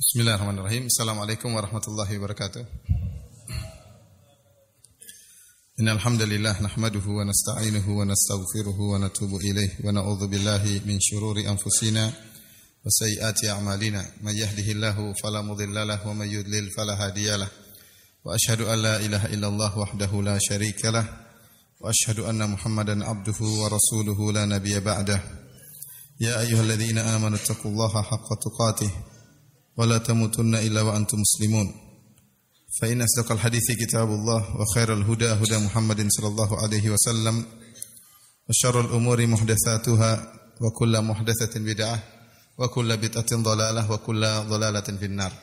Bismillahirrahmanirrahim. Assalamualaikum warahmatullahi wabarakatuh. إن الحمد لله نحمده ونستعينه ونستغفره ونتوب إليه ونعوذ بالله من شرور أنفسنا وسيئات أعمالنا من يهده الله فلا مضل له ومن يضلل فلا هادي له وأشهد أن لا إله إلا الله وحده لا شريك له وأشهد أن محمدا عبده ورسوله لا نبي بعده يا أيها الذين آمنوا اتقوا الله حق تقاته ولا تموتن إلا وأنتم مسلمون فإن أصدق الحديث كتاب الله وخير الهدى هدى محمد صلى الله عليه وسلم وشر الأمور محدثاتها وكل محدثة بدعة وكل بدعة ضلالة وكل ضلالة في النار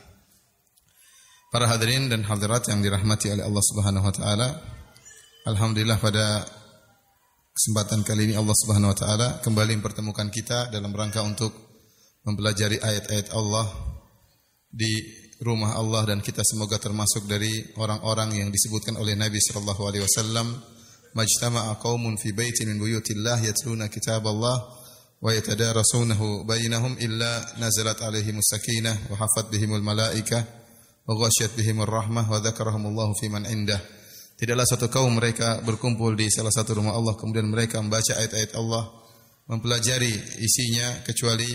Para hadirin dan hadirat yang dirahmati oleh Allah Subhanahu wa taala. Alhamdulillah pada kesempatan kali ini Allah Subhanahu wa taala kembali mempertemukan kita dalam rangka untuk mempelajari ayat-ayat Allah di rumah Allah dan kita semoga termasuk dari orang-orang yang disebutkan oleh Nabi sallallahu alaihi wasallam majtama'a qaumun fi baitin min buyutillah yatluna kitaballah wa yatadarasunahu bainahum illa nazalat alaihim sakinah wa hafat bihimul malaikah wa ghasyat bihimur rahmah wa dzakarahumullahu fi man indah. Tidaklah satu kaum mereka berkumpul di salah satu rumah Allah kemudian mereka membaca ayat-ayat Allah mempelajari isinya kecuali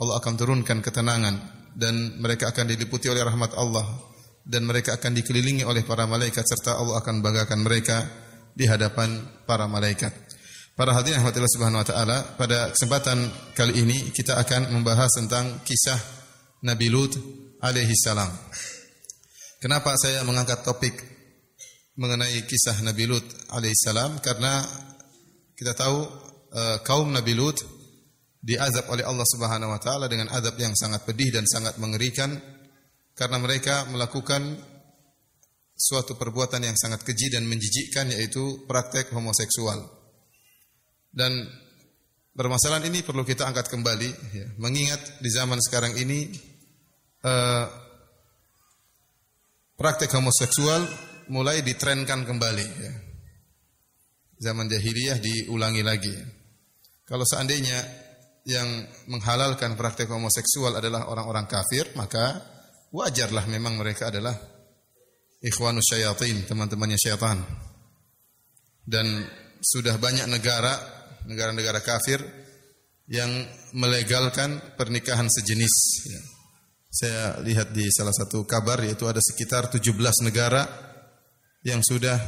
Allah akan turunkan ketenangan dan mereka akan diliputi oleh rahmat Allah dan mereka akan dikelilingi oleh para malaikat serta Allah akan banggakan mereka di hadapan para malaikat. Para hadirin rahmatillah subhanahu wa taala, pada kesempatan kali ini kita akan membahas tentang kisah Nabi Lut alaihi salam. Kenapa saya mengangkat topik mengenai kisah Nabi Lut alaihi salam? Karena kita tahu uh, kaum Nabi Lut diazab oleh Allah Subhanahu wa taala dengan azab yang sangat pedih dan sangat mengerikan karena mereka melakukan suatu perbuatan yang sangat keji dan menjijikkan yaitu praktek homoseksual. Dan permasalahan ini perlu kita angkat kembali ya, mengingat di zaman sekarang ini uh, praktek homoseksual mulai ditrenkan kembali ya. Zaman jahiliyah diulangi lagi. Kalau seandainya yang menghalalkan praktek homoseksual adalah orang-orang kafir, maka wajarlah memang mereka adalah ikhwanus syayatin, teman-temannya syaitan. Dan sudah banyak negara, negara-negara kafir yang melegalkan pernikahan sejenis. Ya. Saya lihat di salah satu kabar yaitu ada sekitar 17 negara yang sudah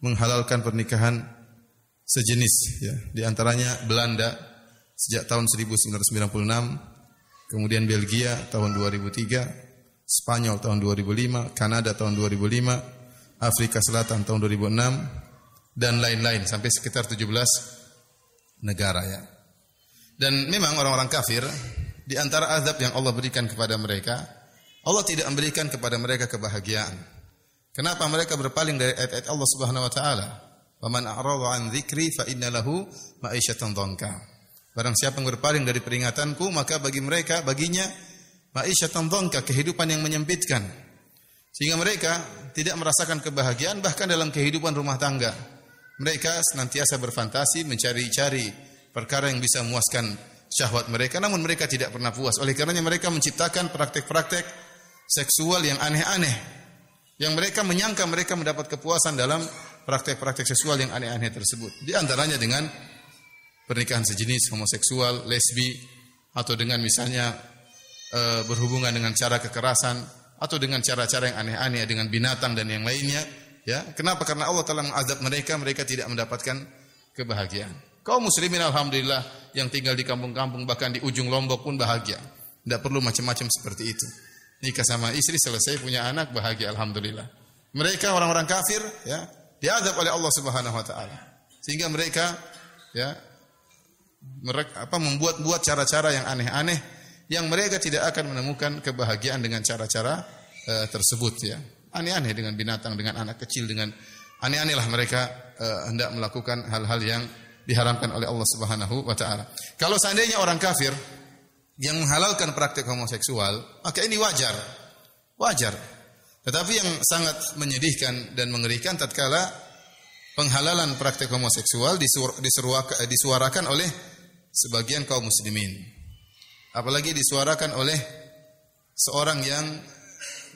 menghalalkan pernikahan sejenis ya. Di antaranya Belanda, sejak tahun 1996, kemudian Belgia tahun 2003, Spanyol tahun 2005, Kanada tahun 2005, Afrika Selatan tahun 2006 dan lain-lain sampai sekitar 17 negara ya. Dan memang orang-orang kafir di antara azab yang Allah berikan kepada mereka, Allah tidak memberikan kepada mereka kebahagiaan. Kenapa mereka berpaling dari ayat-ayat Allah Subhanahu wa taala? "Wa man a'rada 'an dzikri fa inna lahu ma'isyatan dhanka." Barang siapa yang berpaling dari peringatanku, maka bagi mereka, baginya, ma'isyatan dhonka, kehidupan yang menyempitkan. Sehingga mereka tidak merasakan kebahagiaan bahkan dalam kehidupan rumah tangga. Mereka senantiasa berfantasi mencari-cari perkara yang bisa memuaskan syahwat mereka, namun mereka tidak pernah puas. Oleh karenanya mereka menciptakan praktek-praktek seksual yang aneh-aneh. Yang mereka menyangka mereka mendapat kepuasan dalam praktek-praktek seksual yang aneh-aneh tersebut. Di antaranya dengan pernikahan sejenis homoseksual, lesbi atau dengan misalnya e, berhubungan dengan cara kekerasan atau dengan cara-cara yang aneh-aneh dengan binatang dan yang lainnya ya. Kenapa? Karena Allah telah mengazab mereka mereka tidak mendapatkan kebahagiaan. Kaum muslimin alhamdulillah yang tinggal di kampung-kampung bahkan di ujung Lombok pun bahagia. Tidak perlu macam-macam seperti itu. Nikah sama istri selesai punya anak bahagia alhamdulillah. Mereka orang-orang kafir ya diazab oleh Allah Subhanahu wa taala. Sehingga mereka ya mereka apa membuat-buat cara-cara yang aneh-aneh yang mereka tidak akan menemukan kebahagiaan dengan cara-cara uh, tersebut ya. Aneh-aneh dengan binatang, dengan anak kecil, dengan aneh-aneh lah mereka uh, hendak melakukan hal-hal yang diharamkan oleh Allah Subhanahu wa taala. Kalau seandainya orang kafir yang menghalalkan praktik homoseksual, maka ini wajar. Wajar. Tetapi yang sangat menyedihkan dan mengerikan tatkala penghalalan praktik homoseksual disuarakan oleh sebagian kaum muslimin. Apalagi disuarakan oleh seorang yang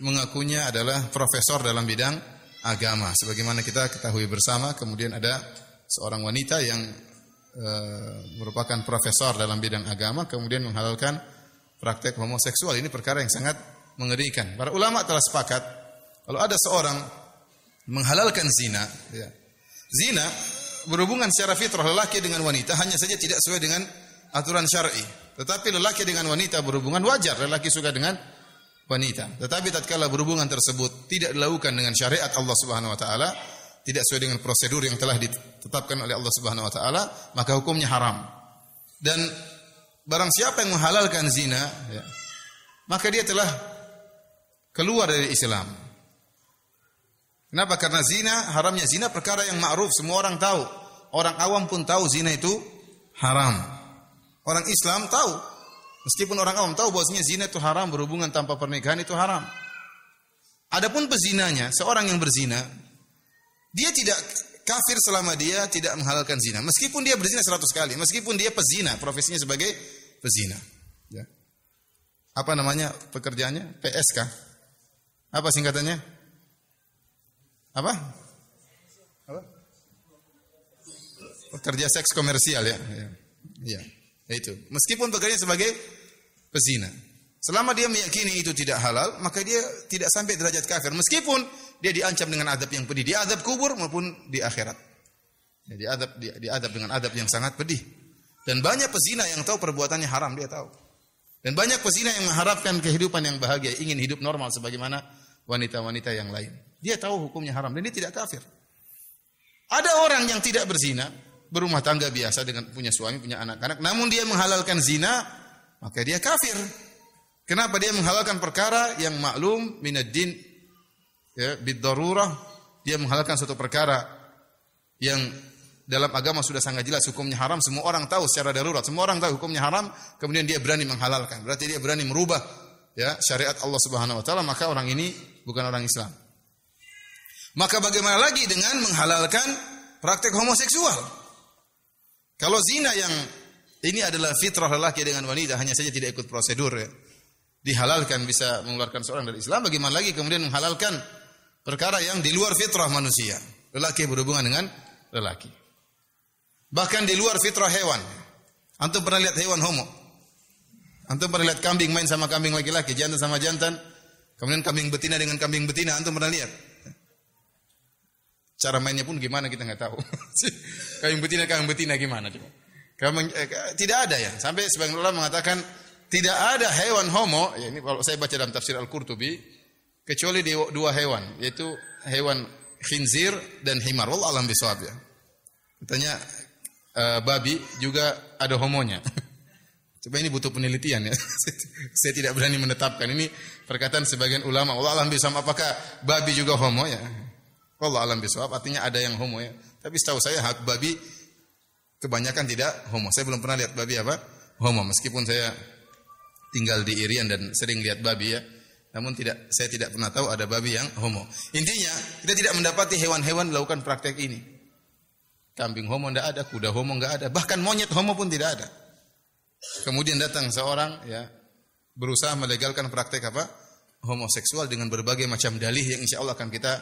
mengakunya adalah profesor dalam bidang agama. Sebagaimana kita ketahui bersama, kemudian ada seorang wanita yang e, merupakan profesor dalam bidang agama, kemudian menghalalkan praktek homoseksual. Ini perkara yang sangat mengerikan. Para ulama telah sepakat, kalau ada seorang menghalalkan zina, ya, zina berhubungan secara fitrah lelaki dengan wanita hanya saja tidak sesuai dengan aturan syar'i. Tetapi lelaki dengan wanita berhubungan wajar, lelaki suka dengan wanita. Tetapi tatkala berhubungan tersebut tidak dilakukan dengan syariat Allah Subhanahu wa taala, tidak sesuai dengan prosedur yang telah ditetapkan oleh Allah Subhanahu wa taala, maka hukumnya haram. Dan barang siapa yang menghalalkan zina, ya, maka dia telah keluar dari Islam. Kenapa? Karena zina, haramnya zina perkara yang ma'ruf, semua orang tahu. Orang awam pun tahu zina itu haram. Orang Islam tahu. Meskipun orang awam tahu bahwasanya zina itu haram, berhubungan tanpa pernikahan itu haram. Adapun pezinanya, seorang yang berzina, dia tidak kafir selama dia tidak menghalalkan zina. Meskipun dia berzina seratus kali, meskipun dia pezina, profesinya sebagai pezina. Ya. Apa namanya pekerjaannya? PSK. Apa singkatannya? Apa? Apa? Pekerja seks komersial ya. Ya. ya. Itu. Meskipun bekerja sebagai pezina. Selama dia meyakini itu tidak halal, maka dia tidak sampai derajat kafir. Meskipun dia diancam dengan adab yang pedih, di adab kubur maupun di akhirat. Ya, di adab di, di adab dengan adab yang sangat pedih. Dan banyak pezina yang tahu perbuatannya haram, dia tahu. Dan banyak pezina yang mengharapkan kehidupan yang bahagia, ingin hidup normal sebagaimana wanita-wanita yang lain. Dia tahu hukumnya haram dan dia tidak kafir. Ada orang yang tidak berzina, berumah tangga biasa dengan punya suami, punya anak-anak, namun dia menghalalkan zina, maka dia kafir. Kenapa dia menghalalkan perkara yang maklum minad din ya bidarurah, dia menghalalkan suatu perkara yang dalam agama sudah sangat jelas hukumnya haram, semua orang tahu secara darurat, semua orang tahu hukumnya haram, kemudian dia berani menghalalkan. Berarti dia berani merubah ya syariat Allah Subhanahu wa taala, maka orang ini bukan orang Islam. Maka bagaimana lagi dengan menghalalkan praktek homoseksual? Kalau zina yang ini adalah fitrah lelaki dengan wanita hanya saja tidak ikut prosedur ya. Dihalalkan bisa mengeluarkan seorang dari Islam, bagaimana lagi kemudian menghalalkan perkara yang di luar fitrah manusia. Lelaki berhubungan dengan lelaki. Bahkan di luar fitrah hewan. Antum pernah lihat hewan homo? Antum pernah lihat kambing main sama kambing laki-laki, jantan sama jantan? Kemudian kambing betina dengan kambing betina, antum pernah lihat? Cara mainnya pun gimana kita nggak tahu. kambing betina kambing betina gimana coba? Kambing, eh, tidak ada ya. Sampai sebagian ulama mengatakan tidak ada hewan homo. Ya, ini kalau saya baca dalam tafsir Al-Qurtubi kecuali dua hewan yaitu hewan khinzir dan himar. Wallah alam bisawab ya. Katanya uh, babi juga ada homonya. Coba ini butuh penelitian ya. saya tidak berani menetapkan. Ini perkataan sebagian ulama. Allah alam bisawab apakah babi juga homo ya? Allah alam bisawab artinya ada yang homo ya. Tapi setahu saya hak babi kebanyakan tidak homo. Saya belum pernah lihat babi apa? Homo. Meskipun saya tinggal di Irian dan sering lihat babi ya. Namun tidak saya tidak pernah tahu ada babi yang homo. Intinya kita tidak mendapati hewan-hewan melakukan praktek ini. Kambing homo tidak ada, kuda homo tidak ada, bahkan monyet homo pun tidak ada. Kemudian datang seorang ya berusaha melegalkan praktek apa? homoseksual dengan berbagai macam dalih yang insya Allah akan kita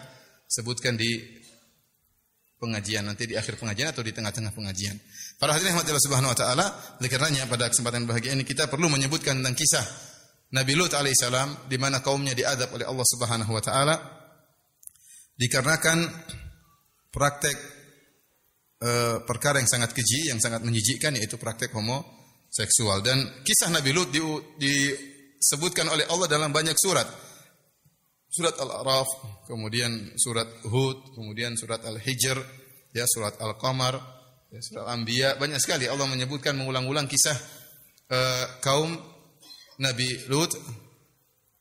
sebutkan di pengajian nanti di akhir pengajian atau di tengah-tengah pengajian. Para hadirin rahmatillah subhanahu wa taala, oleh karenanya pada kesempatan bahagia ini kita perlu menyebutkan tentang kisah Nabi Lut alaihissalam di mana kaumnya diadab oleh Allah Subhanahu wa taala dikarenakan praktek e, perkara yang sangat keji, yang sangat menjijikkan yaitu praktek homoseksual dan kisah Nabi Lut di, disebutkan oleh Allah dalam banyak surat surat Al-A'raf, kemudian surat Hud, kemudian surat Al-Hijr, ya surat Al-Qamar, ya, surat Al-Anbiya, banyak sekali Allah menyebutkan mengulang-ulang kisah uh, kaum Nabi Lut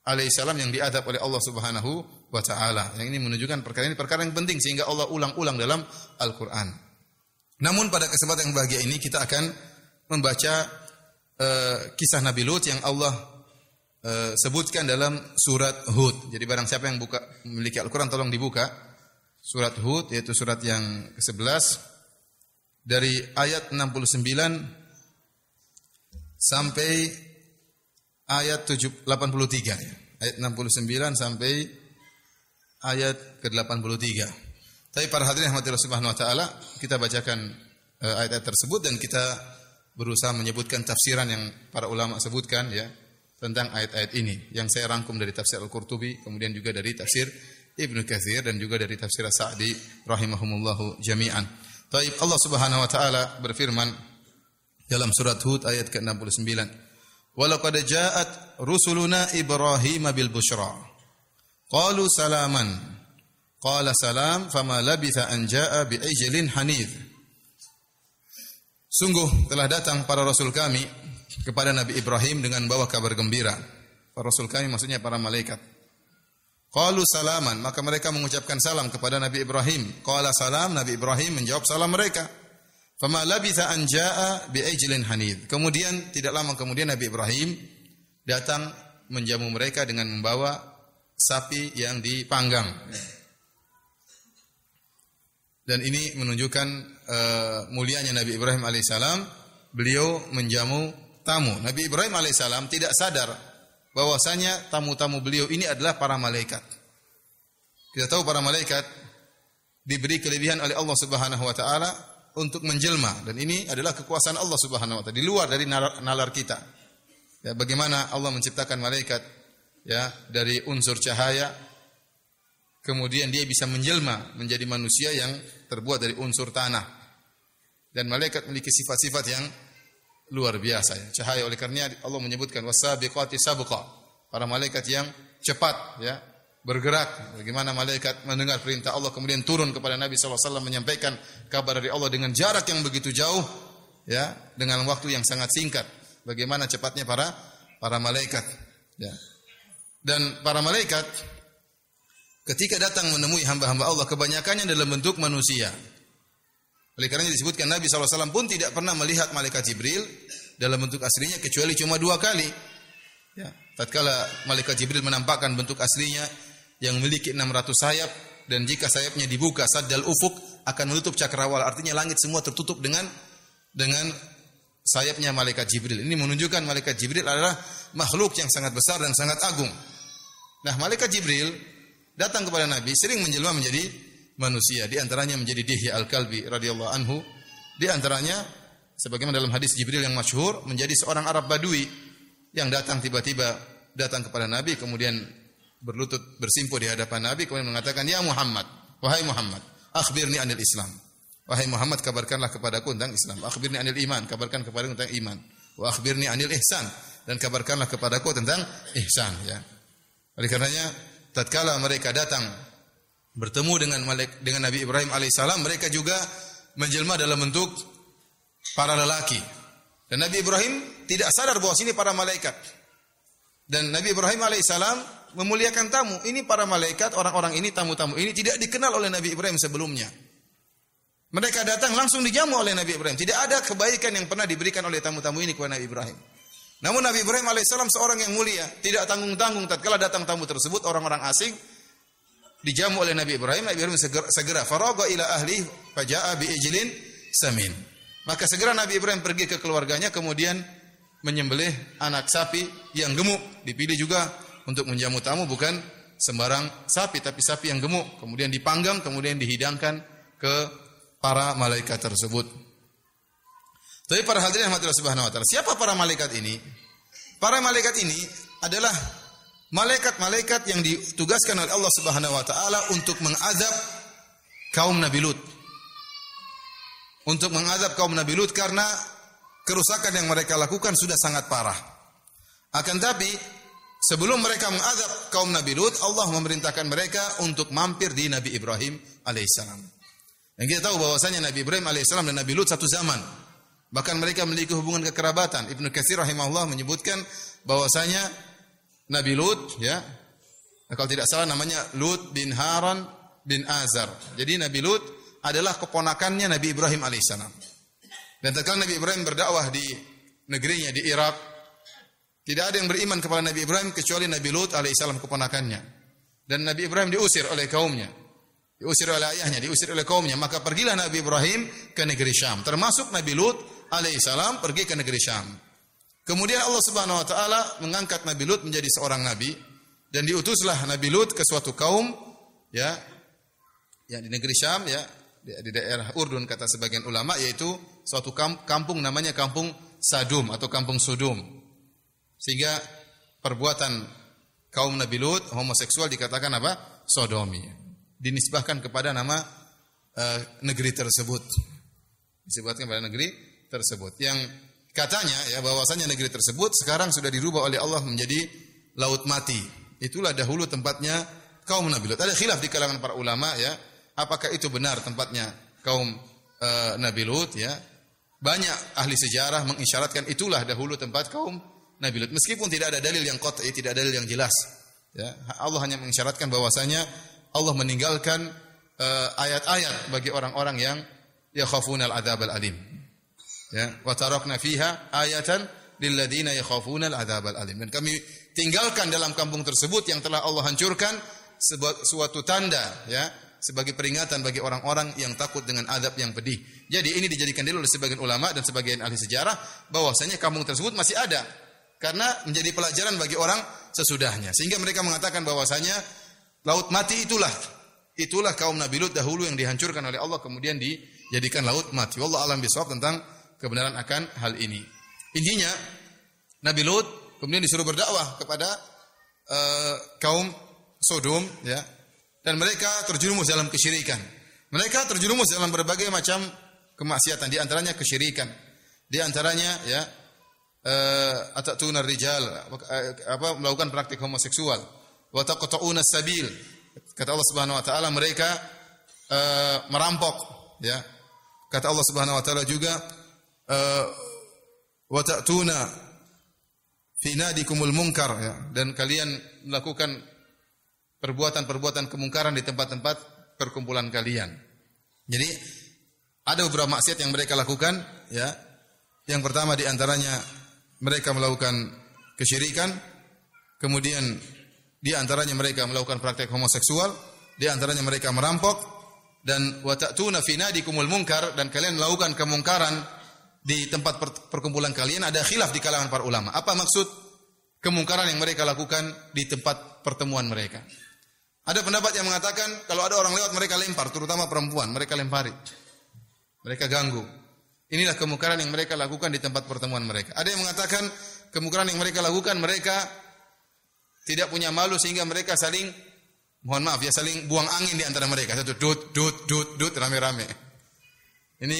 alaihissalam yang diadab oleh Allah Subhanahu wa taala. Yang ini menunjukkan perkara ini perkara yang penting sehingga Allah ulang-ulang dalam Al-Qur'an. Namun pada kesempatan yang bahagia ini kita akan membaca uh, kisah Nabi Lut yang Allah uh, sebutkan dalam surat Hud. Jadi barang siapa yang buka memiliki Al-Qur'an tolong dibuka surat Hud yaitu surat yang ke-11 dari ayat 69 sampai ayat 83 ya. Ayat 69 sampai ayat ke-83. Tapi para hadirin rahmatillah subhanahu wa taala, kita bacakan uh, ayat-ayat tersebut dan kita berusaha menyebutkan tafsiran yang para ulama sebutkan ya tentang ayat-ayat ini yang saya rangkum dari tafsir Al-Qurtubi, kemudian juga dari tafsir Ibnu Katsir dan juga dari tafsir Sa'di rahimahumullahu jami'an. Taib Allah Subhanahu wa taala berfirman dalam surat Hud ayat ke-69. Walaqad ja'at rusuluna Ibrahim bil busyra. Qalu salaman. Qala salam fama labitha an ja'a bi ijlin hanidh. Sungguh telah datang para rasul kami kepada Nabi Ibrahim dengan bawa kabar gembira. Para rasul kami maksudnya para malaikat. Qalu salaman, maka mereka mengucapkan salam kepada Nabi Ibrahim. Qala salam, Nabi Ibrahim menjawab salam mereka. Fama labitha an jaa bi ajlin hanid. Kemudian tidak lama kemudian Nabi Ibrahim datang menjamu mereka dengan membawa sapi yang dipanggang. Dan ini menunjukkan uh, mulianya Nabi Ibrahim alaihissalam. Beliau menjamu tamu. Nabi Ibrahim alaihissalam tidak sadar bahwasanya tamu-tamu beliau ini adalah para malaikat. Kita tahu para malaikat diberi kelebihan oleh Allah Subhanahu wa taala untuk menjelma dan ini adalah kekuasaan Allah Subhanahu wa taala di luar dari nalar, nalar kita. Ya, bagaimana Allah menciptakan malaikat ya dari unsur cahaya kemudian dia bisa menjelma menjadi manusia yang terbuat dari unsur tanah. Dan malaikat memiliki sifat-sifat yang luar biasa ya. Cahaya oleh karenanya Allah menyebutkan wasabiqati sabqa. Para malaikat yang cepat ya, bergerak. Bagaimana malaikat mendengar perintah Allah kemudian turun kepada Nabi SAW menyampaikan kabar dari Allah dengan jarak yang begitu jauh ya, dengan waktu yang sangat singkat. Bagaimana cepatnya para para malaikat ya. Dan para malaikat ketika datang menemui hamba-hamba Allah kebanyakannya dalam bentuk manusia. Oleh karena disebutkan Nabi SAW pun tidak pernah melihat malaikat Jibril dalam bentuk aslinya kecuali cuma dua kali. Ya, tatkala malaikat Jibril menampakkan bentuk aslinya yang memiliki 600 sayap dan jika sayapnya dibuka saddal ufuk akan menutup cakrawala artinya langit semua tertutup dengan dengan sayapnya malaikat Jibril. Ini menunjukkan malaikat Jibril adalah makhluk yang sangat besar dan sangat agung. Nah, malaikat Jibril datang kepada Nabi sering menjelma menjadi manusia. Di antaranya menjadi Dihya Al-Kalbi radhiyallahu anhu. Di antaranya sebagaimana dalam hadis Jibril yang masyhur menjadi seorang Arab Badui yang datang tiba-tiba datang kepada Nabi kemudian berlutut bersimpuh di hadapan Nabi kemudian mengatakan ya Muhammad wahai Muhammad akhbirni anil Islam wahai Muhammad kabarkanlah kepadaku tentang Islam akhbirni anil iman kabarkan kepadaku tentang iman wa akhbirni anil ihsan dan kabarkanlah kepadaku tentang ihsan ya oleh karenanya tatkala mereka datang bertemu dengan Malik, dengan Nabi Ibrahim alaihissalam, mereka juga menjelma dalam bentuk para lelaki. Dan Nabi Ibrahim tidak sadar bahwa sini para malaikat. Dan Nabi Ibrahim alaihissalam memuliakan tamu. Ini para malaikat, orang-orang ini, tamu-tamu ini tidak dikenal oleh Nabi Ibrahim sebelumnya. Mereka datang langsung dijamu oleh Nabi Ibrahim. Tidak ada kebaikan yang pernah diberikan oleh tamu-tamu ini kepada Nabi Ibrahim. Namun Nabi Ibrahim alaihissalam seorang yang mulia, tidak tanggung-tanggung tatkala datang tamu tersebut orang-orang asing, dijamu oleh Nabi Ibrahim, Nabi Ibrahim segera, segera faraga ila ahli faja'a bi ijlin samin. Maka segera Nabi Ibrahim pergi ke keluarganya kemudian menyembelih anak sapi yang gemuk. Dipilih juga untuk menjamu tamu bukan sembarang sapi tapi sapi yang gemuk. Kemudian dipanggang, kemudian dihidangkan ke para malaikat tersebut. Tapi para hadirin yang subhanahu wa ta'ala. Siapa para malaikat ini? Para malaikat ini adalah malaikat-malaikat yang ditugaskan oleh Allah Subhanahu wa taala untuk mengazab kaum Nabi Lut. Untuk mengazab kaum Nabi Lut karena kerusakan yang mereka lakukan sudah sangat parah. Akan tapi sebelum mereka mengazab kaum Nabi Lut, Allah memerintahkan mereka untuk mampir di Nabi Ibrahim alaihissalam. Dan kita tahu bahwasanya Nabi Ibrahim alaihissalam dan Nabi Lut satu zaman. Bahkan mereka memiliki hubungan kekerabatan. Ibnu Katsir rahimahullah menyebutkan bahwasanya Nabi Lut ya. Kalau tidak salah namanya Lut bin Haran bin Azar. Jadi Nabi Lut adalah keponakannya Nabi Ibrahim alaihissalam. Dan tatkala Nabi Ibrahim berdakwah di negerinya di Irak, tidak ada yang beriman kepada Nabi Ibrahim kecuali Nabi Lut alaihissalam keponakannya. Dan Nabi Ibrahim diusir oleh kaumnya. Diusir oleh ayahnya, diusir oleh kaumnya. Maka pergilah Nabi Ibrahim ke negeri Syam. Termasuk Nabi Lut alaihissalam pergi ke negeri Syam. Kemudian Allah Subhanahu wa taala mengangkat Nabi Lut menjadi seorang nabi dan diutuslah Nabi Lut ke suatu kaum ya yang di negeri Syam ya di, daerah Urdun kata sebagian ulama yaitu suatu kampung namanya kampung Sadum atau kampung Sodom. Sehingga perbuatan kaum Nabi Lut homoseksual dikatakan apa? Sodomi. Dinisbahkan kepada nama uh, negeri tersebut. Disebutkan pada negeri tersebut. Yang katanya ya bahwasanya negeri tersebut sekarang sudah dirubah oleh Allah menjadi laut mati. Itulah dahulu tempatnya kaum Nabi Lut. Ada khilaf di kalangan para ulama ya, apakah itu benar tempatnya kaum uh, Nabi Lut ya? Banyak ahli sejarah mengisyaratkan itulah dahulu tempat kaum Nabi Lut. Meskipun tidak ada dalil yang qat'i, tidak ada dalil yang jelas. Ya, Allah hanya mengisyaratkan bahwasanya Allah meninggalkan uh, ayat-ayat bagi orang-orang yang yakhafuna al-adzab al-alim. Ya, wa tarakna fiha ayatan lilladzina yakhafuna al-adzab al-alim. Dan kami tinggalkan dalam kampung tersebut yang telah Allah hancurkan sebuah suatu tanda ya sebagai peringatan bagi orang-orang yang takut dengan adab yang pedih. Jadi ini dijadikan dalil oleh sebagian ulama dan sebagian ahli sejarah bahwasanya kampung tersebut masih ada karena menjadi pelajaran bagi orang sesudahnya. Sehingga mereka mengatakan bahwasanya laut mati itulah itulah kaum Nabi Lut dahulu yang dihancurkan oleh Allah kemudian dijadikan laut mati. Wallah alam bisawab tentang kebenaran akan hal ini. Intinya Nabi Lut kemudian disuruh berdakwah kepada uh, kaum Sodom ya dan mereka terjerumus dalam kesyirikan. Mereka terjerumus dalam berbagai macam kemaksiatan, di antaranya kesyirikan. Di antaranya ya uh, atatuna rijal apa melakukan praktik homoseksual. Wa taqta'una sabil. Kata Allah Subhanahu wa taala mereka uh, merampok ya. Kata Allah Subhanahu wa taala juga wa ta'tuna fi nadikumul munkar ya dan kalian melakukan perbuatan-perbuatan kemungkaran di tempat-tempat perkumpulan kalian. Jadi ada beberapa maksiat yang mereka lakukan, ya. Yang pertama di antaranya mereka melakukan kesyirikan, kemudian di antaranya mereka melakukan praktek homoseksual, di antaranya mereka merampok dan wa ta'tuna fi nadikumul munkar dan kalian melakukan kemungkaran di tempat perkumpulan kalian ada khilaf di kalangan para ulama. Apa maksud kemungkaran yang mereka lakukan di tempat pertemuan mereka? Ada pendapat yang mengatakan kalau ada orang lewat mereka lempar, terutama perempuan, mereka lempari. Mereka ganggu. Inilah kemungkaran yang mereka lakukan di tempat pertemuan mereka. Ada yang mengatakan kemungkaran yang mereka lakukan mereka tidak punya malu sehingga mereka saling mohon maaf ya saling buang angin di antara mereka. Satu dut dut dut dut rame-rame. Ini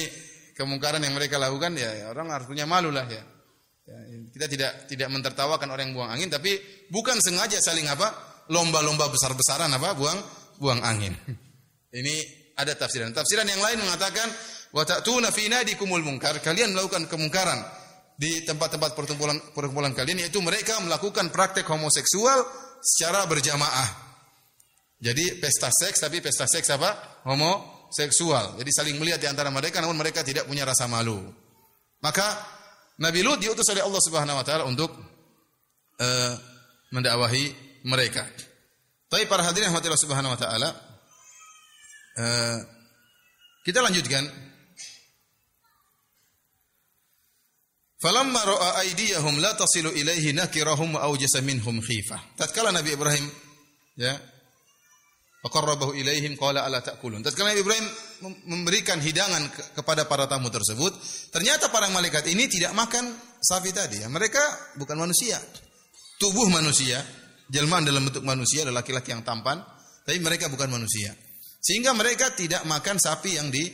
kemungkaran yang mereka lakukan ya, ya orang harus punya malu lah ya. ya. Kita tidak tidak mentertawakan orang yang buang angin tapi bukan sengaja saling apa? lomba-lomba besar-besaran apa? Buang buang angin. Ini ada tafsiran. Tafsiran yang lain mengatakan wa ta'tuna fi nadikumul munkar. Kalian melakukan kemungkaran di tempat-tempat perkumpulan perkumpulan kalian yaitu mereka melakukan praktek homoseksual secara berjamaah. Jadi pesta seks tapi pesta seks apa? Homoseksual. Jadi saling melihat di antara mereka namun mereka tidak punya rasa malu. Maka Nabi Lut diutus oleh Allah Subhanahu wa taala untuk uh, mendakwahi mereka. Tapi para hadirin rahmatillah subhanahu wa taala uh, kita lanjutkan. Falamma ra'a aydiyahum la tasilu ilaihi nakirahum wa awjasa minhum khifah. Tatkala Nabi Ibrahim ya faqarrabahu ilaihim qala ala ta'kulun. Tatkala Nabi Ibrahim memberikan hidangan kepada para tamu tersebut, ternyata para malaikat ini tidak makan sapi tadi. Ya. Mereka bukan manusia. Tubuh manusia jelmaan dalam bentuk manusia adalah laki-laki yang tampan, tapi mereka bukan manusia. Sehingga mereka tidak makan sapi yang di,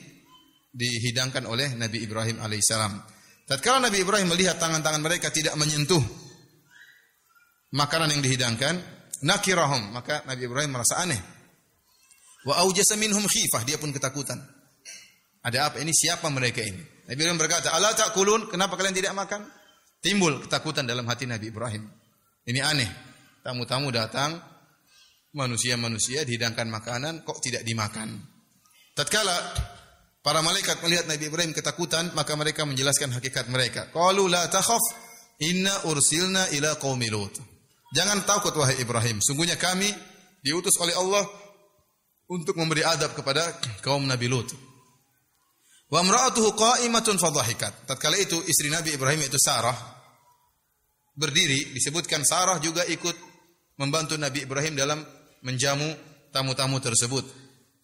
dihidangkan oleh Nabi Ibrahim alaihissalam. Tatkala Nabi Ibrahim melihat tangan-tangan mereka tidak menyentuh makanan yang dihidangkan, nakirahum, maka Nabi Ibrahim merasa aneh. Wa aujasa minhum khifah, dia pun ketakutan. Ada apa ini? Siapa mereka ini? Nabi Ibrahim berkata, "Ala takulun? Kenapa kalian tidak makan?" Timbul ketakutan dalam hati Nabi Ibrahim. Ini aneh. Tamu-tamu datang, manusia-manusia dihidangkan makanan kok tidak dimakan. Tatkala para malaikat melihat Nabi Ibrahim ketakutan, maka mereka menjelaskan hakikat mereka. Qalu la takhaf, inna ursilna ila qaumi. Jangan takut wahai Ibrahim, sungguhnya kami diutus oleh Allah untuk memberi adab kepada kaum Nabi Lut. Wa imra'atuhu qa'imatun fadhahikat. Tatkala itu istri Nabi Ibrahim itu Sarah berdiri disebutkan Sarah juga ikut membantu Nabi Ibrahim dalam menjamu tamu-tamu tersebut.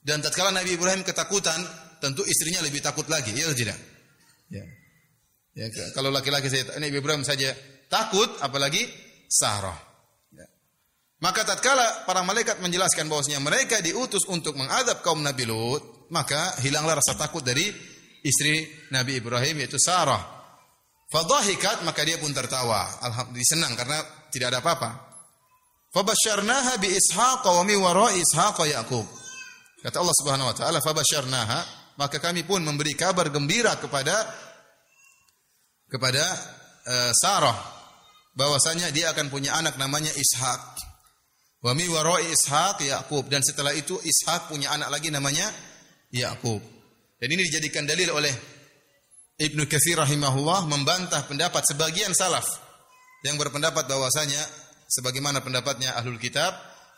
Dan tatkala Nabi Ibrahim ketakutan, tentu istrinya lebih takut lagi, ya tidak? Ya. Ya, kalau laki-laki saya Nabi Ibrahim saja takut, apalagi Sarah. Maka tatkala para malaikat menjelaskan bahwasanya mereka diutus untuk mengadab kaum Nabi Lut, maka hilanglah rasa takut dari istri Nabi Ibrahim yaitu Sarah. Fadhahikat maka dia pun tertawa. Alhamdulillah senang karena tidak ada apa-apa. Fabasyarnaha bi Ishaq wa mi wara Ishaq Yaqub. Kata Allah Subhanahu wa taala, fabasyarnaha maka kami pun memberi kabar gembira kepada kepada uh, Sarah bahwasanya dia akan punya anak namanya Ishak. Wa mi wara Ishaq dan setelah itu Ishak punya anak lagi namanya Yaqub. Dan ini dijadikan dalil oleh Ibnu Katsir rahimahullah membantah pendapat sebagian salaf yang berpendapat bahwasanya sebagaimana pendapatnya ahlul kitab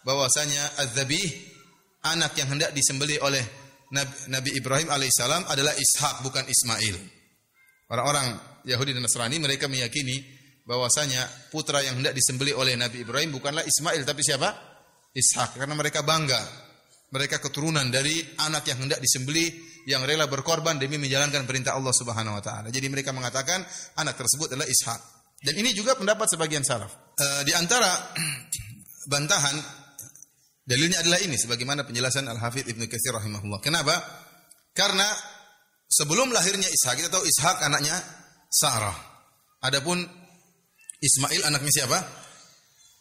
bahwasanya az-zabih anak yang hendak disembelih oleh Nabi, Ibrahim alaihissalam adalah Ishak bukan Ismail. Orang-orang Yahudi dan Nasrani mereka meyakini bahwasanya putra yang hendak disembelih oleh Nabi Ibrahim bukanlah Ismail tapi siapa? Ishak karena mereka bangga mereka keturunan dari anak yang hendak disembelih yang rela berkorban demi menjalankan perintah Allah Subhanahu wa taala. Jadi mereka mengatakan anak tersebut adalah Ishak. Dan ini juga pendapat sebagian salaf. E, di antara bantahan dalilnya adalah ini sebagaimana penjelasan Al-Hafidz Ibnu Katsir rahimahullah. Kenapa? Karena sebelum lahirnya Ishak kita tahu Ishak anaknya Sarah. Adapun Ismail anaknya siapa?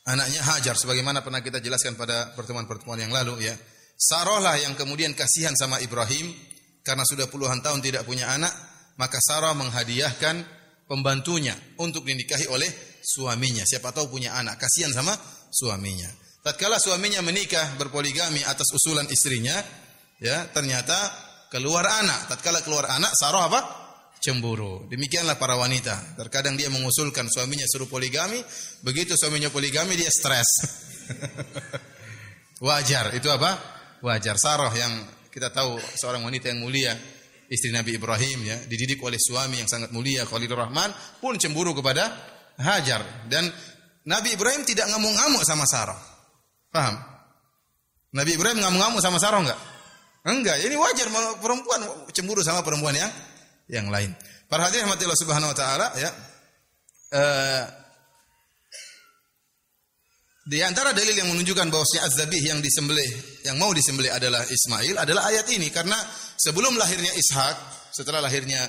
Anaknya Hajar sebagaimana pernah kita jelaskan pada pertemuan-pertemuan yang lalu ya. Sarah lah yang kemudian kasihan sama Ibrahim karena sudah puluhan tahun tidak punya anak, maka Sarah menghadiahkan pembantunya untuk dinikahi oleh suaminya. Siapa tahu punya anak, kasihan sama suaminya. Tatkala suaminya menikah berpoligami atas usulan istrinya, ya ternyata keluar anak. Tatkala keluar anak, Sarah apa? Cemburu. Demikianlah para wanita. Terkadang dia mengusulkan suaminya suruh poligami, begitu suaminya poligami dia stres. Wajar. Itu apa? Wajar. Sarah yang kita tahu seorang wanita yang mulia, istri Nabi Ibrahim ya, dididik oleh suami yang sangat mulia Khalilur Rahman pun cemburu kepada Hajar dan Nabi Ibrahim tidak ngamuk-ngamuk sama Sarah. Paham? Nabi Ibrahim ngamuk-ngamuk sama Sarah enggak? Enggak, ini wajar perempuan cemburu sama perempuan yang yang lain. Para hadirin rahmatillah subhanahu wa taala ya. Uh, di antara dalil yang menunjukkan bahwasanya az-zabih yang disembelih, yang mau disembelih adalah Ismail adalah ayat ini karena sebelum lahirnya Ishak, setelah lahirnya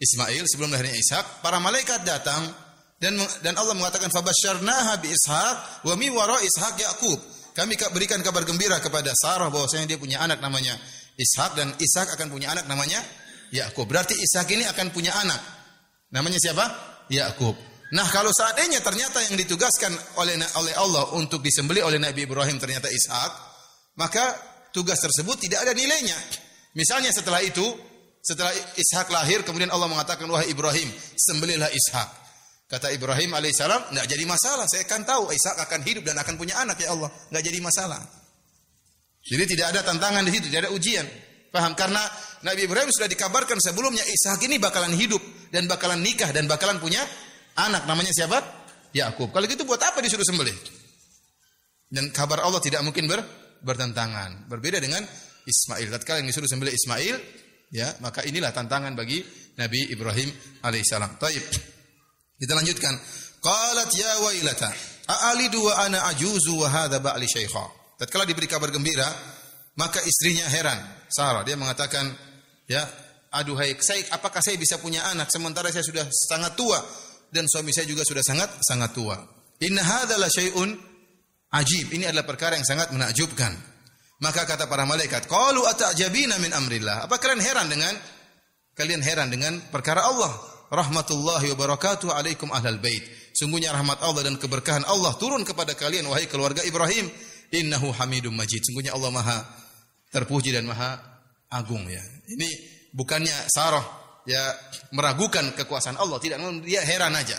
Ismail, sebelum lahirnya Ishak, para malaikat datang dan dan Allah mengatakan fabasyarnaha bi Ishak wa mi wara Ishak Yakub. Kami berikan kabar gembira kepada Sarah bahwasanya dia punya anak namanya Ishak dan Ishak akan punya anak namanya Yakub. Berarti Ishak ini akan punya anak. Namanya siapa? Yakub. Nah, kalau seandainya ternyata yang ditugaskan oleh oleh Allah untuk disembelih oleh Nabi Ibrahim ternyata Ishak, maka tugas tersebut tidak ada nilainya. Misalnya setelah itu, setelah Ishak lahir, kemudian Allah mengatakan, wahai Ibrahim, sembelihlah Ishak. Kata Ibrahim alaihissalam, tidak jadi masalah. Saya akan tahu Ishak akan hidup dan akan punya anak ya Allah. Tidak jadi masalah. Jadi tidak ada tantangan di situ, tidak ada ujian. Paham? Karena Nabi Ibrahim sudah dikabarkan sebelumnya Ishak ini bakalan hidup dan bakalan nikah dan bakalan punya anak namanya siapa? Yakub. Kalau gitu buat apa disuruh sembelih? Dan kabar Allah tidak mungkin ber, bertentangan. Berbeda dengan Ismail. Tatkala yang disuruh sembelih Ismail, ya, maka inilah tantangan bagi Nabi Ibrahim alaihissalam. Taib. Kita lanjutkan. Qalat ya wailata, a'alidu wa ana ajuzu wa hadha ba'li syaikha. Tatkala diberi kabar gembira, maka istrinya heran. Sarah dia mengatakan, ya, aduhai, saya apakah saya bisa punya anak sementara saya sudah sangat tua dan suami saya juga sudah sangat sangat tua. Inna hadzal syai'un ajib. Ini adalah perkara yang sangat menakjubkan. Maka kata para malaikat, "Qalu atajabina min amrillah?" Apa kalian heran dengan kalian heran dengan perkara Allah? Rahmatullahi wa barakatuh alaikum ahlal bait. Sungguhnya rahmat Allah dan keberkahan Allah turun kepada kalian wahai keluarga Ibrahim. Innahu Hamidum Majid. Sungguhnya Allah Maha terpuji dan Maha agung ya. Ini bukannya Sarah ya meragukan kekuasaan Allah, tidak dia heran aja.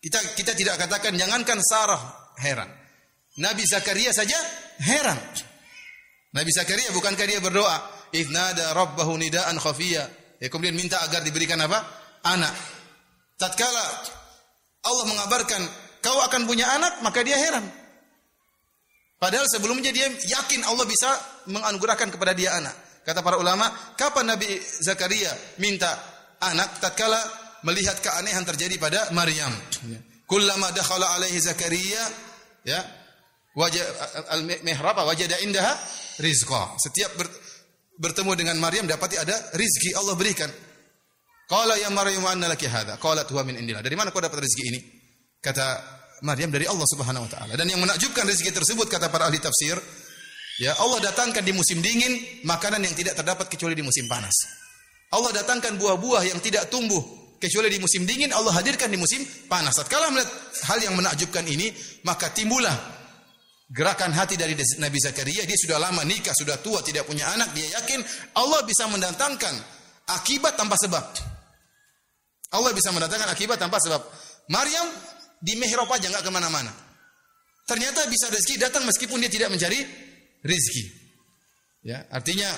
Kita kita tidak katakan jangankan Sarah heran. Nabi Zakaria saja heran. Nabi Zakaria bukankah dia berdoa, "Idnada rabbahu nidaan khafiyya." Ya kemudian minta agar diberikan apa? Anak. Tatkala Allah mengabarkan kau akan punya anak, maka dia heran. Padahal sebelumnya dia yakin Allah bisa menganugerahkan kepada dia anak. Kata para ulama, kapan Nabi Zakaria minta anak tatkala melihat keanehan terjadi pada Maryam. Kullama dakhala alaihi Zakaria ya wajah al-mihrab wajada indaha rizqa. Setiap ber, bertemu dengan Maryam dapati ada rizki Allah berikan. Qala ya Maryam anna laki hadha? Qalat huwa min indillah. Dari mana kau dapat rezeki ini? Kata Maryam dari Allah Subhanahu wa taala. Dan yang menakjubkan rezeki tersebut kata para ahli tafsir, ya Allah datangkan di musim dingin makanan yang tidak terdapat kecuali di musim panas. Allah datangkan buah-buah yang tidak tumbuh kecuali di musim dingin, Allah hadirkan di musim panas. Tatkala melihat hal yang menakjubkan ini, maka timbullah gerakan hati dari Nabi Zakaria, dia sudah lama nikah, sudah tua, tidak punya anak, dia yakin Allah bisa mendatangkan akibat tanpa sebab. Allah bisa mendatangkan akibat tanpa sebab. Maryam di mihrab aja nggak ke mana-mana. Ternyata bisa rezeki datang meskipun dia tidak mencari rezeki. Ya, artinya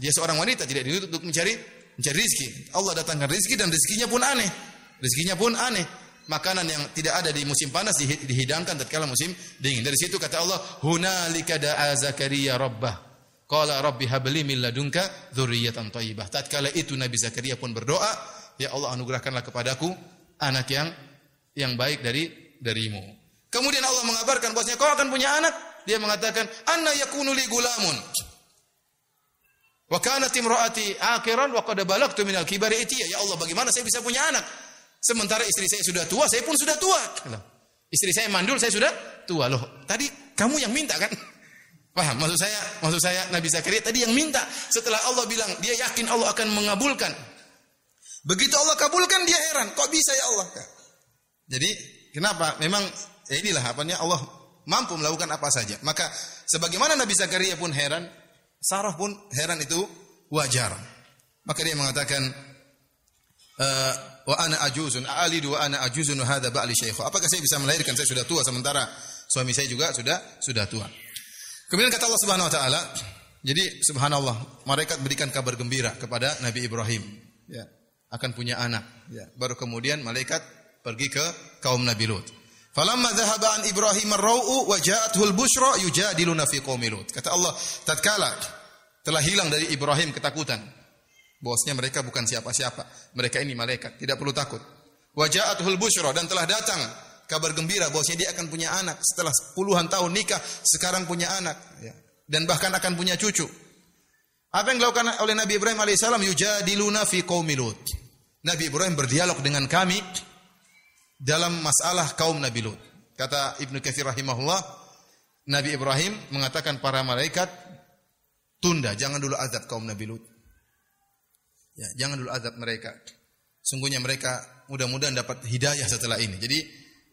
dia seorang wanita tidak dituntut untuk mencari mencari rezeki. Allah datangkan rezeki dan rezekinya pun aneh. Rezekinya pun aneh. Makanan yang tidak ada di musim panas dihidangkan tatkala musim dingin. Dari situ kata Allah, "Hunalika da'a Zakaria rabbah." Qala rabbi habli min ladunka dzurriyyatan thayyibah. Tatkala itu Nabi Zakaria pun berdoa, ya Allah anugerahkanlah kepadaku anak yang yang baik dari darimu. Kemudian Allah mengabarkan bahwasanya kau akan punya anak. Dia mengatakan, "Anna yakunu li gulamun." Wa kanat imraati akiran wa qad balagtu min al-kibari itiya. Ya Allah, bagaimana saya bisa punya anak? Sementara istri saya sudah tua, saya pun sudah tua. Istri saya mandul, saya sudah tua. Loh, tadi kamu yang minta kan? Paham? Maksud saya, maksud saya Nabi Zakaria tadi yang minta. Setelah Allah bilang, dia yakin Allah akan mengabulkan. Begitu Allah kabulkan dia heran, kok bisa ya Allah? Jadi kenapa? Memang ya inilah apanya Allah mampu melakukan apa saja. Maka sebagaimana Nabi Zakaria pun heran, Sarah pun heran itu wajar. Maka dia mengatakan eh, wa ana ajuzun alidu wa ana ajuzun hadza ba'li syaikh. Apakah saya bisa melahirkan? Saya sudah tua sementara suami saya juga sudah sudah tua. Kemudian kata Allah Subhanahu wa taala, jadi subhanallah, malaikat berikan kabar gembira kepada Nabi Ibrahim. Ya akan punya anak. Ya. Baru kemudian malaikat pergi ke kaum Nabi Lut. Falamma dhahaba an Ibrahim ar-rau'u wa ja'athu al-bushra yujadiluna fi qaumi Lut. Kata Allah, tatkala telah hilang dari Ibrahim ketakutan. Bosnya mereka bukan siapa-siapa. Mereka ini malaikat, tidak perlu takut. Wa ja'athu al-bushra dan telah datang kabar gembira bahwasanya dia akan punya anak setelah puluhan tahun nikah, sekarang punya anak ya. dan bahkan akan punya cucu. Apa yang dilakukan oleh Nabi Ibrahim alaihissalam? Yujadiluna fi qaumi Lut. Nabi Ibrahim berdialog dengan kami dalam masalah kaum Nabi Lut. Kata Ibnu Katsir rahimahullah, Nabi Ibrahim mengatakan para malaikat tunda, jangan dulu azab kaum Nabi Lut. Ya, jangan dulu azab mereka. Sungguhnya mereka mudah-mudahan dapat hidayah setelah ini. Jadi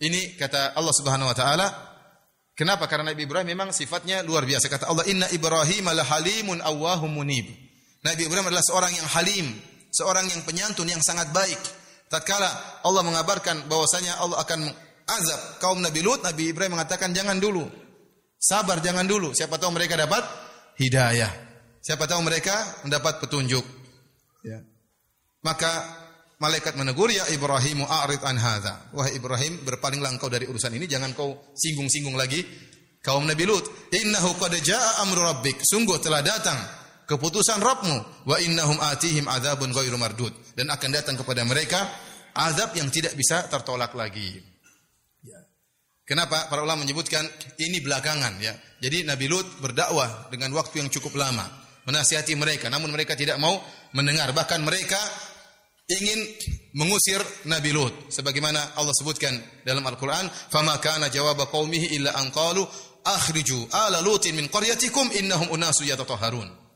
ini kata Allah Subhanahu wa taala Kenapa? Karena Nabi Ibrahim memang sifatnya luar biasa. Kata Allah, "Inna Ibrahim la halimun awwahum munib." Nabi Ibrahim adalah seorang yang halim, seorang yang penyantun yang sangat baik. Tatkala Allah mengabarkan bahwasanya Allah akan azab kaum Nabi Lut, Nabi Ibrahim mengatakan, "Jangan dulu. Sabar, jangan dulu. Siapa tahu mereka dapat hidayah. Siapa tahu mereka mendapat petunjuk." Ya. Maka malaikat menegur ya Ibrahimu a'rid an hadza. Wahai Ibrahim, berpalinglah engkau dari urusan ini, jangan kau singgung-singgung lagi kaum Nabi Lut. Innahu qad jaa amru rabbik. Sungguh telah datang keputusan Rabbmu. Wa innahum atihim adzabun ghairu mardud. Dan akan datang kepada mereka azab yang tidak bisa tertolak lagi. Ya. Kenapa? Para ulama menyebutkan ini belakangan ya. Jadi Nabi Lut berdakwah dengan waktu yang cukup lama, menasihati mereka. Namun mereka tidak mau mendengar. Bahkan mereka ingin mengusir Nabi Lut. Sebagaimana Allah sebutkan dalam Al-Qur'an fama kana jawab qaumihi illa an qalu akhriju ala lutin min qaryatikum innahum unasu yatatahharun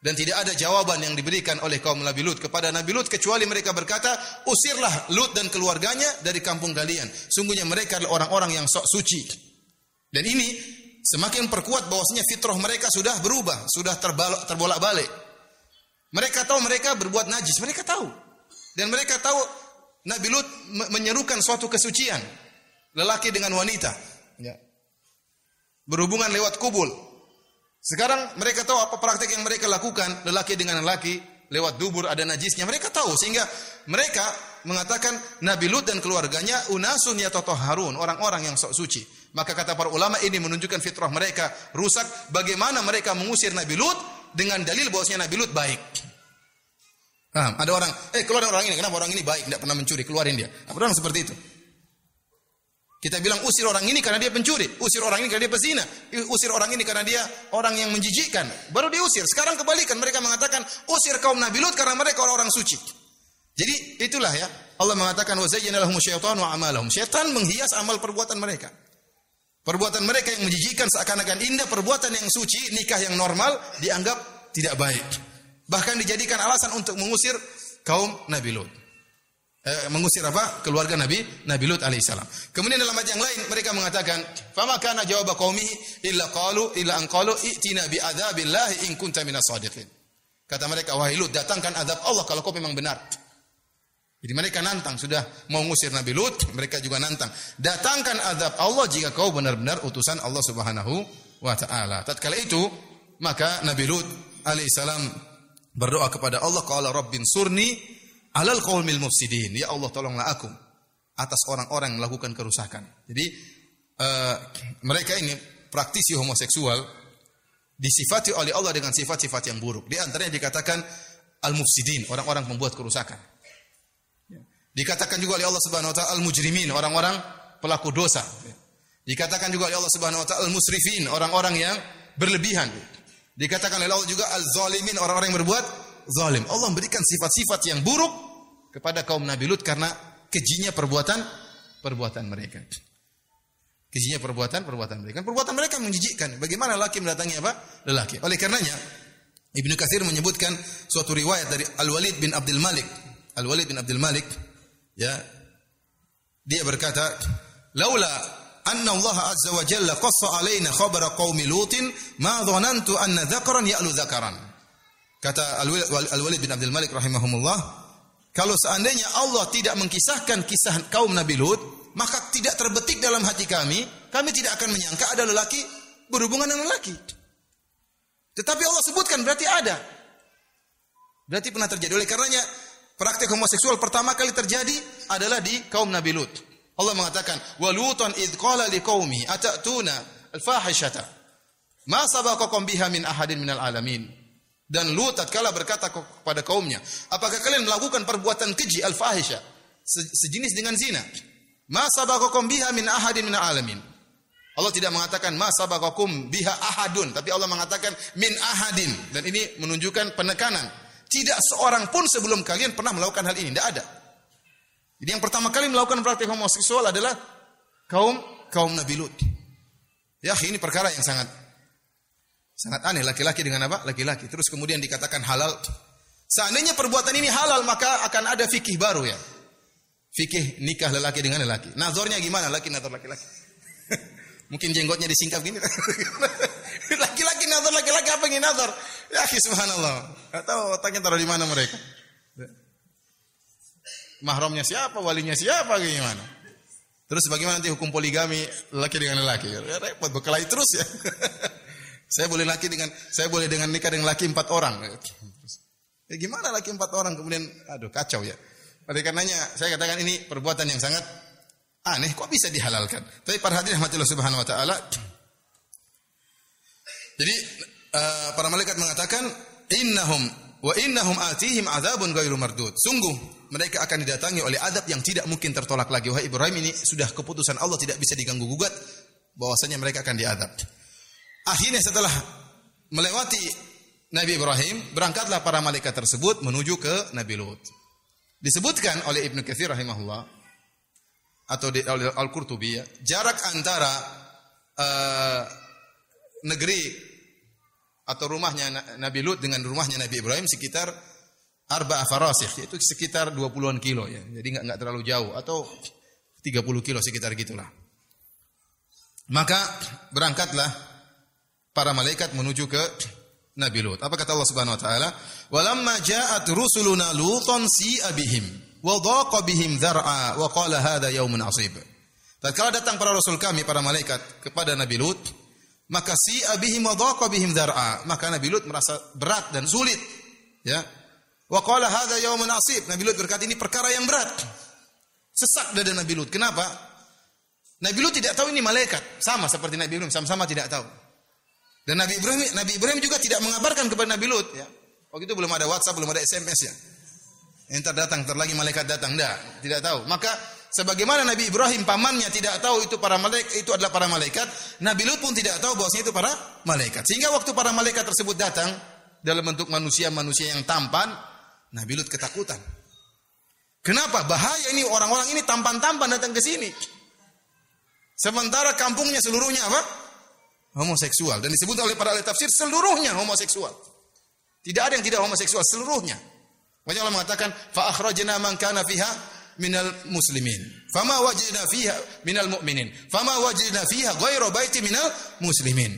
dan tidak ada jawaban yang diberikan oleh kaum Nabi Lut kepada Nabi Lut kecuali mereka berkata usirlah Lut dan keluarganya dari kampung kalian sungguhnya mereka adalah orang-orang yang sok suci dan ini semakin perkuat bahwasanya fitrah mereka sudah berubah sudah terbolak-balik mereka tahu mereka berbuat najis mereka tahu dan mereka tahu Nabi Lut menyerukan suatu kesucian. Lelaki dengan wanita. Ya. Berhubungan lewat kubul. Sekarang mereka tahu apa praktek yang mereka lakukan. Lelaki dengan lelaki lewat dubur ada najisnya. Mereka tahu sehingga mereka mengatakan Nabi Lut dan keluarganya unasun yatatoharun, orang-orang yang sok suci. Maka kata para ulama ini menunjukkan fitrah mereka rusak. Bagaimana mereka mengusir Nabi Lut dengan dalil bahwasanya Nabi Lut baik. Paham? Ada orang, eh keluar orang ini, kenapa orang ini baik, tidak pernah mencuri, keluarin dia. Ada orang seperti itu. Kita bilang usir orang ini karena dia pencuri, usir orang ini karena dia pezina, usir orang ini karena dia orang yang menjijikkan. Baru diusir. Sekarang kebalikan mereka mengatakan usir kaum Nabi Lut karena mereka orang-orang suci. Jadi itulah ya. Allah mengatakan wa syaitanu a'malahum. Syaitan menghias amal perbuatan mereka. Perbuatan mereka yang menjijikkan seakan-akan indah, perbuatan yang suci, nikah yang normal dianggap tidak baik. Bahkan dijadikan alasan untuk mengusir kaum Nabi Lut eh, mengusir apa? Keluarga Nabi Nabi Lut alaihissalam. Kemudian dalam ayat yang lain mereka mengatakan, "Fama kana jawab qaumihi illa qalu illa an qalu i'tina bi adzabillahi in kunta minas sadiqin." Kata mereka, "Wahai Lut, datangkan azab Allah kalau kau memang benar." Jadi mereka nantang sudah mau mengusir Nabi Lut, mereka juga nantang. Datangkan azab Allah jika kau benar-benar utusan Allah Subhanahu wa taala. Tatkala itu, maka Nabi Lut alaihissalam berdoa kepada Allah, "Qala rabbin surni alal qaumil mufsidin. Ya Allah tolonglah aku atas orang-orang yang melakukan kerusakan. Jadi uh, mereka ini praktisi homoseksual disifati oleh Allah dengan sifat-sifat yang buruk. Di antaranya dikatakan al-mufsidin, orang-orang pembuat kerusakan. Dikatakan juga oleh Allah Subhanahu wa taala al-mujrimin, orang-orang pelaku dosa. Dikatakan juga oleh Allah Subhanahu wa taala al-musrifin, orang-orang yang berlebihan. Dikatakan oleh Allah juga al-zalimin, orang-orang yang berbuat zalim. Allah memberikan sifat-sifat yang buruk kepada kaum Nabi Lut karena kejinya perbuatan perbuatan mereka. Kejinya perbuatan perbuatan mereka. Perbuatan mereka menjijikkan. Bagaimana laki mendatangi apa? Lelaki. Oleh karenanya Ibnu Katsir menyebutkan suatu riwayat dari Al-Walid bin Abdul Malik. Al-Walid bin Abdul Malik ya dia berkata, "Laula anna Allah azza wa jalla qassa alaina khabara qaumi Lutin ma dhanantu anna dzakaran ya'lu dzakaran." Kata Al-Walid bin Abdul Malik rahimahumullah, kalau seandainya Allah tidak mengkisahkan kisah kaum Nabi Lut, maka tidak terbetik dalam hati kami, kami tidak akan menyangka ada lelaki berhubungan dengan lelaki. Tetapi Allah sebutkan berarti ada. Berarti pernah terjadi. Oleh karenanya praktek homoseksual pertama kali terjadi adalah di kaum Nabi Lut. Allah mengatakan, "Wa id qala liqaumi atatuna al-fahishata ma sabaqakum biha min ahadin minal alamin." Dan Lut tatkala berkata kepada kaumnya, "Apakah kalian melakukan perbuatan keji al-fahisha sejenis dengan zina?" Ma sabaqakum biha min ahadin min alamin. Allah tidak mengatakan ma sabaqakum biha ahadun, tapi Allah mengatakan min ahadin dan ini menunjukkan penekanan. Tidak seorang pun sebelum kalian pernah melakukan hal ini, tidak ada. Jadi yang pertama kali melakukan praktik homoseksual adalah kaum kaum Nabi Lut. Ya, ini perkara yang sangat Sangat aneh laki-laki dengan apa? Laki-laki. Terus kemudian dikatakan halal. Seandainya perbuatan ini halal maka akan ada fikih baru ya. Fikih nikah lelaki dengan lelaki. Nazornya gimana? Laki nazar laki-laki. Mungkin jenggotnya disingkap gini. laki-laki nazar laki-laki apa yang nazar? Ya subhanallah. Atau otaknya taruh di mana mereka? Mahramnya siapa? Walinya siapa? Gimana? Terus bagaimana nanti hukum poligami laki dengan lelaki? Ya, repot berkelahi terus ya. Saya boleh laki dengan saya boleh dengan nikah dengan laki empat orang. Ya gimana laki empat orang kemudian aduh kacau ya. Oleh karenanya saya katakan ini perbuatan yang sangat aneh kok bisa dihalalkan. Tapi para hadirin rahmatillah subhanahu wa taala jadi uh, para malaikat mengatakan innahum wa innahum atihim adzabun ghairu mardud. Sungguh mereka akan didatangi oleh adab yang tidak mungkin tertolak lagi. Wahai Ibrahim ini sudah keputusan Allah tidak bisa diganggu gugat bahwasanya mereka akan diadab. Akhirnya setelah melewati Nabi Ibrahim, berangkatlah para malaikat tersebut menuju ke Nabi Lut. Disebutkan oleh Ibnu Katsir rahimahullah atau di, Al-Qurtubi ya, jarak antara uh, negeri atau rumahnya Nabi Lut dengan rumahnya Nabi Ibrahim sekitar arba farasikh yaitu sekitar 20-an kilo ya. Jadi enggak enggak terlalu jauh atau 30 kilo sekitar gitulah. Maka berangkatlah para malaikat menuju ke Nabi Lut. Apa kata Allah Subhanahu wa taala? "Walamma ja'at rusuluna Lutan si'a bihim wa dhaqa bihim dzar'a wa qala hadha yaumun 'asib." Tatkala datang para rasul kami para malaikat kepada Nabi Lut, maka si abihim wa dhaqa bihim dzar'a, maka Nabi Lut merasa berat dan sulit. Ya. Wa qala hadza yaumun asib. Nabi Lut berkata ini perkara yang berat. Sesak dada Nabi Lut. Kenapa? Nabi Lut tidak tahu ini malaikat, sama seperti Nabi Ibrahim, sama-sama tidak tahu. Dan Nabi Ibrahim Nabi Ibrahim juga tidak mengabarkan kepada Nabi Lut ya. Waktu itu belum ada WhatsApp, belum ada SMS ya. Entar datang, terlagi malaikat datang, tidak, tidak tahu. Maka sebagaimana Nabi Ibrahim pamannya tidak tahu itu para malaikat itu adalah para malaikat, Nabi Lut pun tidak tahu bahwasanya itu para malaikat. Sehingga waktu para malaikat tersebut datang dalam bentuk manusia-manusia yang tampan, Nabi Lut ketakutan. Kenapa? Bahaya ini orang-orang ini tampan-tampan datang ke sini. Sementara kampungnya seluruhnya apa? Homoseksual. Dan disebut oleh para ahli tafsir seluruhnya homoseksual. Tidak ada yang tidak homoseksual, seluruhnya. Makanya Allah mengatakan, fa akhrajna man kana fiha minal muslimin. Fama wajidna fiha minal mu'minin. Fama wajidna fiha ghairu baiti minal muslimin.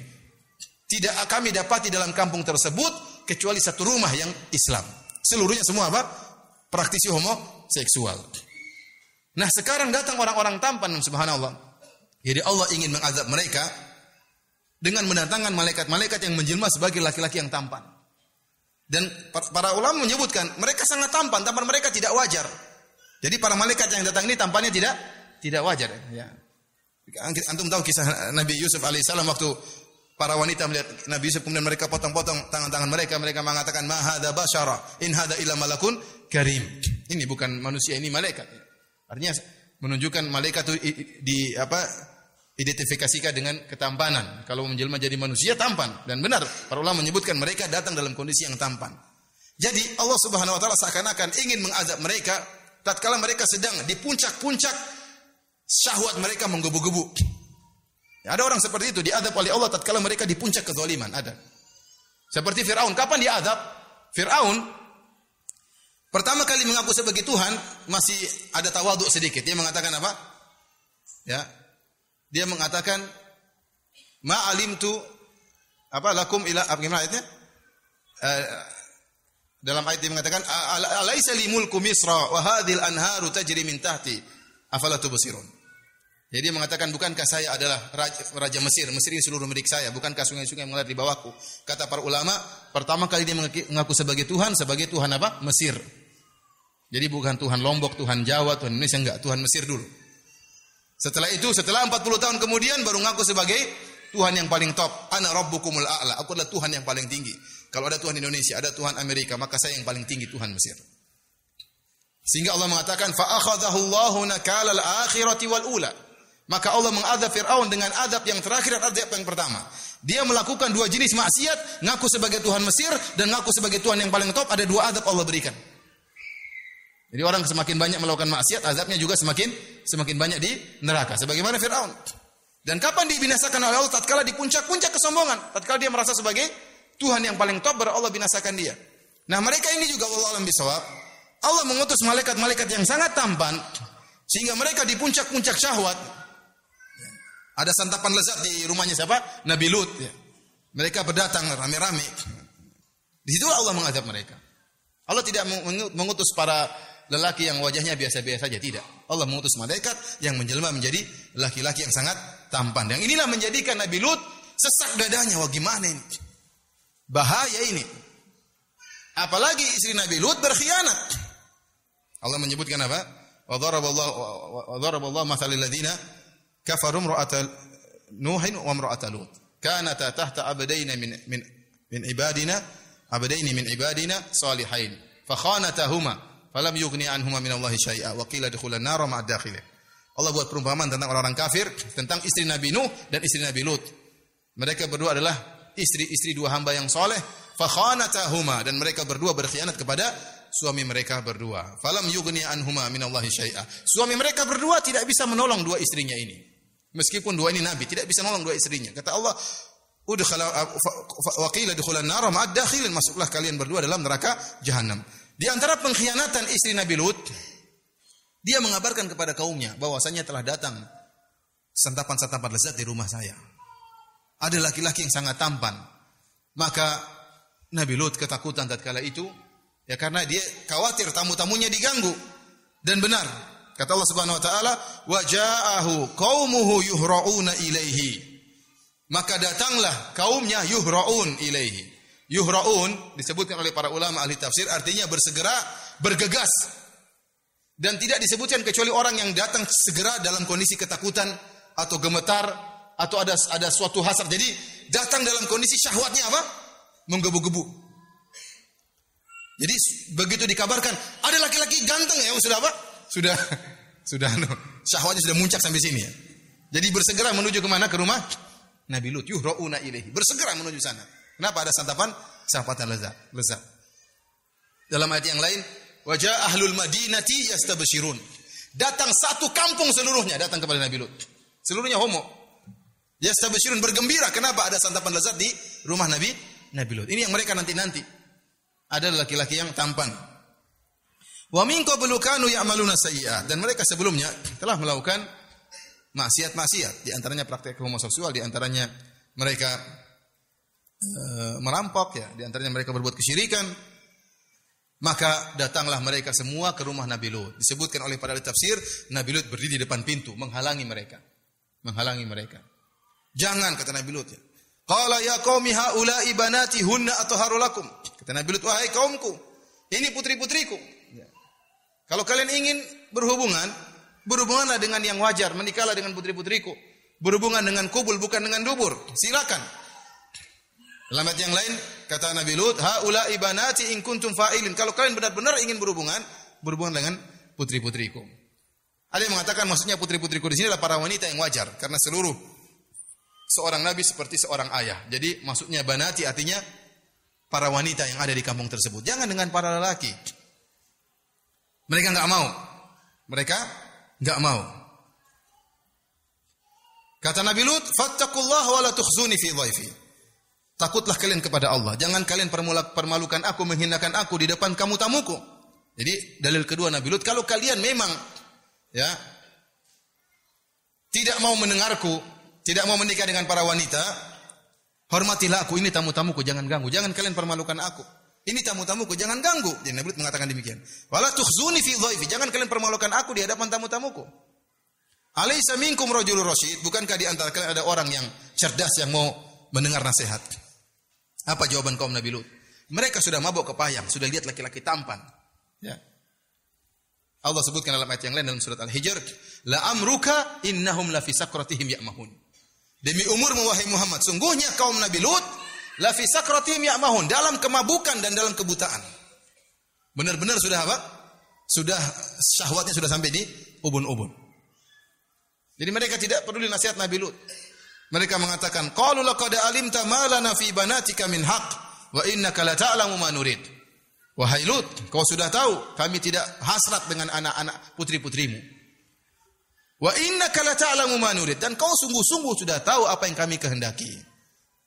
Tidak kami dapati dalam kampung tersebut kecuali satu rumah yang Islam. Seluruhnya semua apa? Praktisi homoseksual. Nah, sekarang datang orang-orang tampan subhanallah. Jadi Allah ingin mengazab mereka dengan mendatangkan malaikat-malaikat yang menjelma sebagai laki-laki yang tampan. Dan para ulama menyebutkan mereka sangat tampan, tampan mereka tidak wajar. Jadi para malaikat yang datang ini tampannya tidak tidak wajar. Ya. Antum tahu kisah Nabi Yusuf alaihissalam waktu para wanita melihat Nabi Yusuf kemudian mereka potong-potong tangan-tangan mereka, mereka mengatakan mahada basyara in hada illa malakun karim. Ini bukan manusia, ini malaikat. Artinya menunjukkan malaikat itu di apa identifikasikan dengan ketampanan. Kalau menjelma jadi manusia tampan dan benar para ulama menyebutkan mereka datang dalam kondisi yang tampan. Jadi Allah Subhanahu wa taala seakan-akan ingin mengazab mereka tatkala mereka sedang di puncak-puncak syahwat mereka menggebu-gebu. Ya, ada orang seperti itu diadab oleh Allah tatkala mereka di puncak kezaliman, ada. Seperti Firaun, kapan diadab? Firaun pertama kali mengaku sebagai Tuhan masih ada tawaduk sedikit. Dia mengatakan apa? Ya, dia mengatakan ma alimtu apa lakum ila apa gimana ayatnya? Uh, dalam ayat dia mengatakan alaisa li mulku misra wa hadhil anharu tajri min tahti afala tubsirun. Jadi dia mengatakan bukankah saya adalah raja, raja Mesir, Mesir ini seluruh milik saya, bukankah sungai-sungai mengalir di bawahku? Kata para ulama, pertama kali dia mengaku sebagai Tuhan, sebagai Tuhan apa? Mesir. Jadi bukan Tuhan Lombok, Tuhan Jawa, Tuhan Indonesia enggak, Tuhan Mesir dulu. Setelah itu, setelah 40 tahun kemudian baru ngaku sebagai Tuhan yang paling top. Ana rabbukumul a'la. Aku adalah Tuhan yang paling tinggi. Kalau ada Tuhan Indonesia, ada Tuhan Amerika, maka saya yang paling tinggi Tuhan Mesir. Sehingga Allah mengatakan fa akhadhahu Allahu nakalal akhirati wal ula. Maka Allah mengadab Firaun dengan adab yang terakhir dan adab yang pertama. Dia melakukan dua jenis maksiat, ngaku sebagai Tuhan Mesir dan ngaku sebagai Tuhan yang paling top, ada dua adab Allah berikan. Jadi orang semakin banyak melakukan maksiat, azabnya juga semakin semakin banyak di neraka. Sebagaimana Firaun. Dan kapan dibinasakan oleh Allah? Tatkala di puncak-puncak kesombongan. Tatkala dia merasa sebagai Tuhan yang paling top, baru Allah binasakan dia. Nah mereka ini juga Allah alam bisawab. Allah mengutus malaikat-malaikat yang sangat tampan. Sehingga mereka di puncak-puncak syahwat. Ada santapan lezat di rumahnya siapa? Nabi Lut. Ya. Mereka berdatang rame-rame. Di situ Allah mengazab mereka. Allah tidak mengutus para lelaki yang wajahnya biasa-biasa saja tidak. Allah mengutus malaikat yang menjelma menjadi laki-laki yang sangat tampan. Yang inilah menjadikan Nabi Lut sesak dadanya. Wah gimana ini? Bahaya ini. Apalagi istri Nabi Lut berkhianat. Allah menyebutkan apa? Wa daraballahu wa daraballahu mathalil ladzina kafaru imra'ata Nuhin wa imra'ata Lut. Kanata tahta abdaina min min min ibadina abdaini min ibadina salihain. Fakhanatahuma falam yughni anhuma minallahi syai'a wa qila dukhulan nar ma'ad dakhilin. Allah buat perumpamaan tentang orang-orang kafir, tentang istri Nabi Nuh dan istri Nabi Lut. Mereka berdua adalah istri-istri dua hamba yang soleh, fakhanatahuma dan mereka berdua berkhianat kepada suami mereka berdua. Falam yughni anhuma minallahi syai'a. Suami mereka berdua tidak bisa menolong dua istrinya ini. Meskipun dua ini nabi, tidak bisa menolong dua istrinya. Kata Allah, Udkhala wa qila dukhulan nar ma'ad dakhilin. Masuklah kalian berdua dalam neraka jahanam. Di antara pengkhianatan istri Nabi Lut, dia mengabarkan kepada kaumnya bahwasanya telah datang santapan-santapan lezat di rumah saya. Ada laki-laki yang sangat tampan. Maka Nabi Lut ketakutan tatkala itu ya karena dia khawatir tamu-tamunya diganggu. Dan benar, kata Allah Subhanahu wa taala, "Wa ja'ahu qaumuhu yuhra'una ilaihi." Maka datanglah kaumnya yuhra'un ilaihi. Yuhraun disebutkan oleh para ulama ahli tafsir artinya bersegera, bergegas. Dan tidak disebutkan kecuali orang yang datang segera dalam kondisi ketakutan atau gemetar atau ada ada suatu hasrat. Jadi datang dalam kondisi syahwatnya apa? Menggebu-gebu. Jadi begitu dikabarkan ada laki-laki ganteng ya sudah apa? Sudah sudah no, syahwatnya sudah muncak sampai sini ya. Jadi bersegera menuju ke mana? Ke rumah Nabi Lut. Yuhrauna ilaihi. Bersegera menuju sana. Kenapa ada santapan? Santapan lezat. Lezat. Dalam ayat yang lain, wajah ahlul madinati yastabshirun. Datang satu kampung seluruhnya datang kepada Nabi Lut. Seluruhnya homo. Yastabshirun bergembira. Kenapa ada santapan lezat di rumah Nabi Nabi Lut. Ini yang mereka nanti-nanti. Ada laki-laki yang tampan. Wa min qablu kanu ya'maluna sayyi'at. Dan mereka sebelumnya telah melakukan maksiat-maksiat, di antaranya praktek homoseksual, di antaranya mereka e, merampok ya, di antaranya mereka berbuat kesyirikan. Maka datanglah mereka semua ke rumah Nabi Lut. Disebutkan oleh para tafsir, Nabi Lut berdiri di depan pintu menghalangi mereka. Menghalangi mereka. Jangan kata Nabi Lut ya. Qala ya qaumi haula ibanati hunna athaharu lakum. Kata Nabi Lut, wahai kaumku, ini putri-putriku. Ya. Kalau kalian ingin berhubungan, Berhubunganlah dengan yang wajar, menikahlah dengan putri-putriku. Berhubungan dengan kubul bukan dengan dubur. Silakan. Dalam yang lain kata Nabi Lut, "Haula ibanati in kuntum fa'ilin." Kalau kalian benar-benar ingin berhubungan, berhubungan dengan putri-putriku. Ada yang mengatakan maksudnya putri-putriku di sini adalah para wanita yang wajar karena seluruh seorang nabi seperti seorang ayah. Jadi maksudnya banati artinya para wanita yang ada di kampung tersebut. Jangan dengan para lelaki. Mereka enggak mau. Mereka Enggak mau. Kata Nabi Lut, "Fattakullah wa la tukhzuni fi dhaifi." Takutlah kalian kepada Allah. Jangan kalian permalukan aku, menghinakan aku di depan kamu tamuku. Jadi dalil kedua Nabi Lut, kalau kalian memang ya tidak mau mendengarku, tidak mau menikah dengan para wanita, hormatilah aku ini tamu-tamuku, jangan ganggu. Jangan kalian permalukan aku. Ini tamu-tamuku, jangan ganggu. Jadi Nabi mengatakan demikian. Wala tukhzuni fi dhaifi. Jangan kalian permalukan aku di hadapan tamu-tamuku. Alaysa minkum rajulur rasyid? Bukankah di antara kalian ada orang yang cerdas yang mau mendengar nasihat? Apa jawaban kaum Nabi Lut? Mereka sudah mabuk kepayang, sudah lihat laki-laki tampan. Ya. Allah sebutkan dalam ayat yang lain dalam surat Al-Hijr, la amruka innahum la fi sakratihim ya'mahun. Demi umur wahai Muhammad, sungguhnya kaum Nabi Lut la fi sakratim ya'mahun, dalam kemabukan dan dalam kebutaan. Benar-benar sudah apa? Sudah syahwatnya sudah sampai di ubun-ubun. Jadi mereka tidak peduli nasihat Nabi Lut. Mereka mengatakan, "Qalu laqad alimta ma lana fi banatika min haq wa innaka la ta'lamu ma nurid." Wahai Lut, kau sudah tahu kami tidak hasrat dengan anak-anak putri-putrimu. Wa innaka la ta'lamu ma nurid dan kau sungguh-sungguh sudah tahu apa yang kami kehendaki.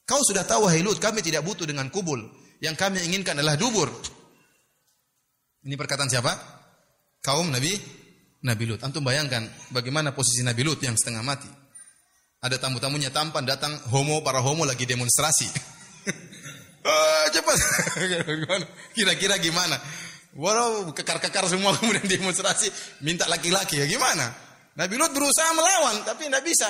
Kau sudah tahu wahai Lut, kami tidak butuh dengan kubul. Yang kami inginkan adalah dubur. Ini perkataan siapa? Kaum Nabi Nabi Lut. Antum bayangkan bagaimana posisi Nabi Lut yang setengah mati. Ada tamu-tamunya tampan datang homo para homo lagi demonstrasi. oh, cepat. Kira-kira gimana? Walau kekar-kekar semua kemudian demonstrasi minta laki-laki ya gimana? Nabi Lut berusaha melawan tapi tidak bisa.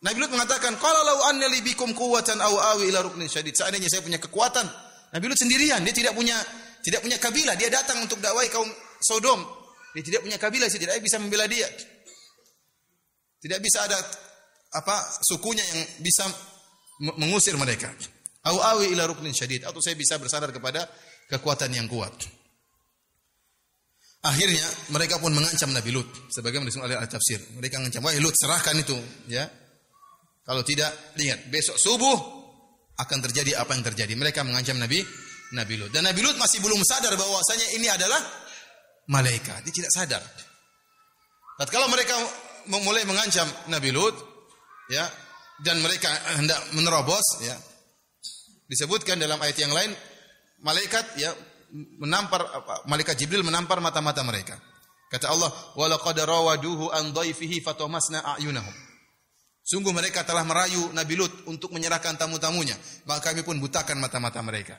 Nabi Lut mengatakan, "Qala law anna li bikum quwwatan aw awi ila ruknin syadid." Seandainya saya punya kekuatan, Nabi Lut sendirian, dia tidak punya tidak punya kabilah, dia datang untuk dakwai kaum Sodom. Dia tidak punya kabilah, dia tidak bisa membela dia. Tidak bisa ada apa sukunya yang bisa mengusir mereka. Au awi ila ruknin syadid atau saya bisa bersandar kepada kekuatan yang kuat. Akhirnya mereka pun mengancam Nabi Lut sebagaimana disebut oleh al-tafsir. Mereka mengancam, "Wahai Lut, serahkan itu, ya. Kalau tidak, lihat besok subuh akan terjadi apa yang terjadi. Mereka mengancam Nabi Nabi Lut. Dan Nabi Lut masih belum sadar bahwasanya ini adalah malaikat. Dia tidak sadar. kalau mereka mulai mengancam Nabi Lut, ya, dan mereka hendak menerobos, ya, disebutkan dalam ayat yang lain, malaikat ya menampar malaikat Jibril menampar mata-mata mereka. Kata Allah, "Walaqad rawaduhu an dhaifihi fatamasna a'yunahum." Sungguh mereka telah merayu Nabi Lut untuk menyerahkan tamu-tamunya. Maka kami pun butakan mata-mata mereka.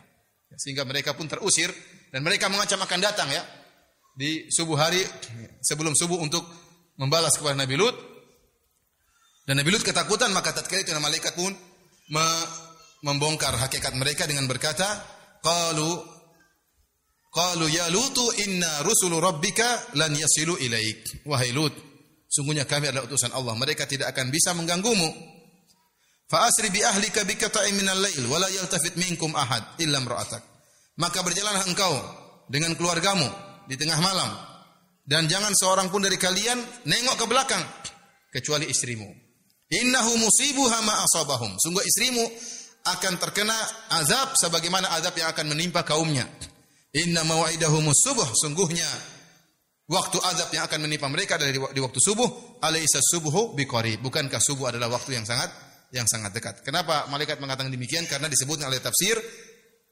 Sehingga mereka pun terusir. Dan mereka mengancam akan datang ya. Di subuh hari sebelum subuh untuk membalas kepada Nabi Lut. Dan Nabi Lut ketakutan maka tatkala itu malaikat pun membongkar hakikat mereka dengan berkata, qalu qalu ya lutu inna rusulu rabbika lan yasilu ilaik. Wahai Lut, sungguhnya kami adalah utusan Allah, mereka tidak akan bisa mengganggumu. Fa asri bi ahlika bi qata'in minal lail wa la yaltafit minkum ahad illa imra'atak. Maka berjalanlah engkau dengan keluargamu di tengah malam dan jangan seorang pun dari kalian nengok ke belakang kecuali istrimu. Innahu musibuha ma asabahum. Sungguh istrimu akan terkena azab sebagaimana azab yang akan menimpa kaumnya. Inna mawaidahumus subuh. Sungguhnya waktu azab yang akan menimpa mereka adalah di waktu subuh. Alaysa subuhu biqari. Bukankah subuh adalah waktu yang sangat yang sangat dekat. Kenapa malaikat mengatakan demikian? Karena disebutnya oleh tafsir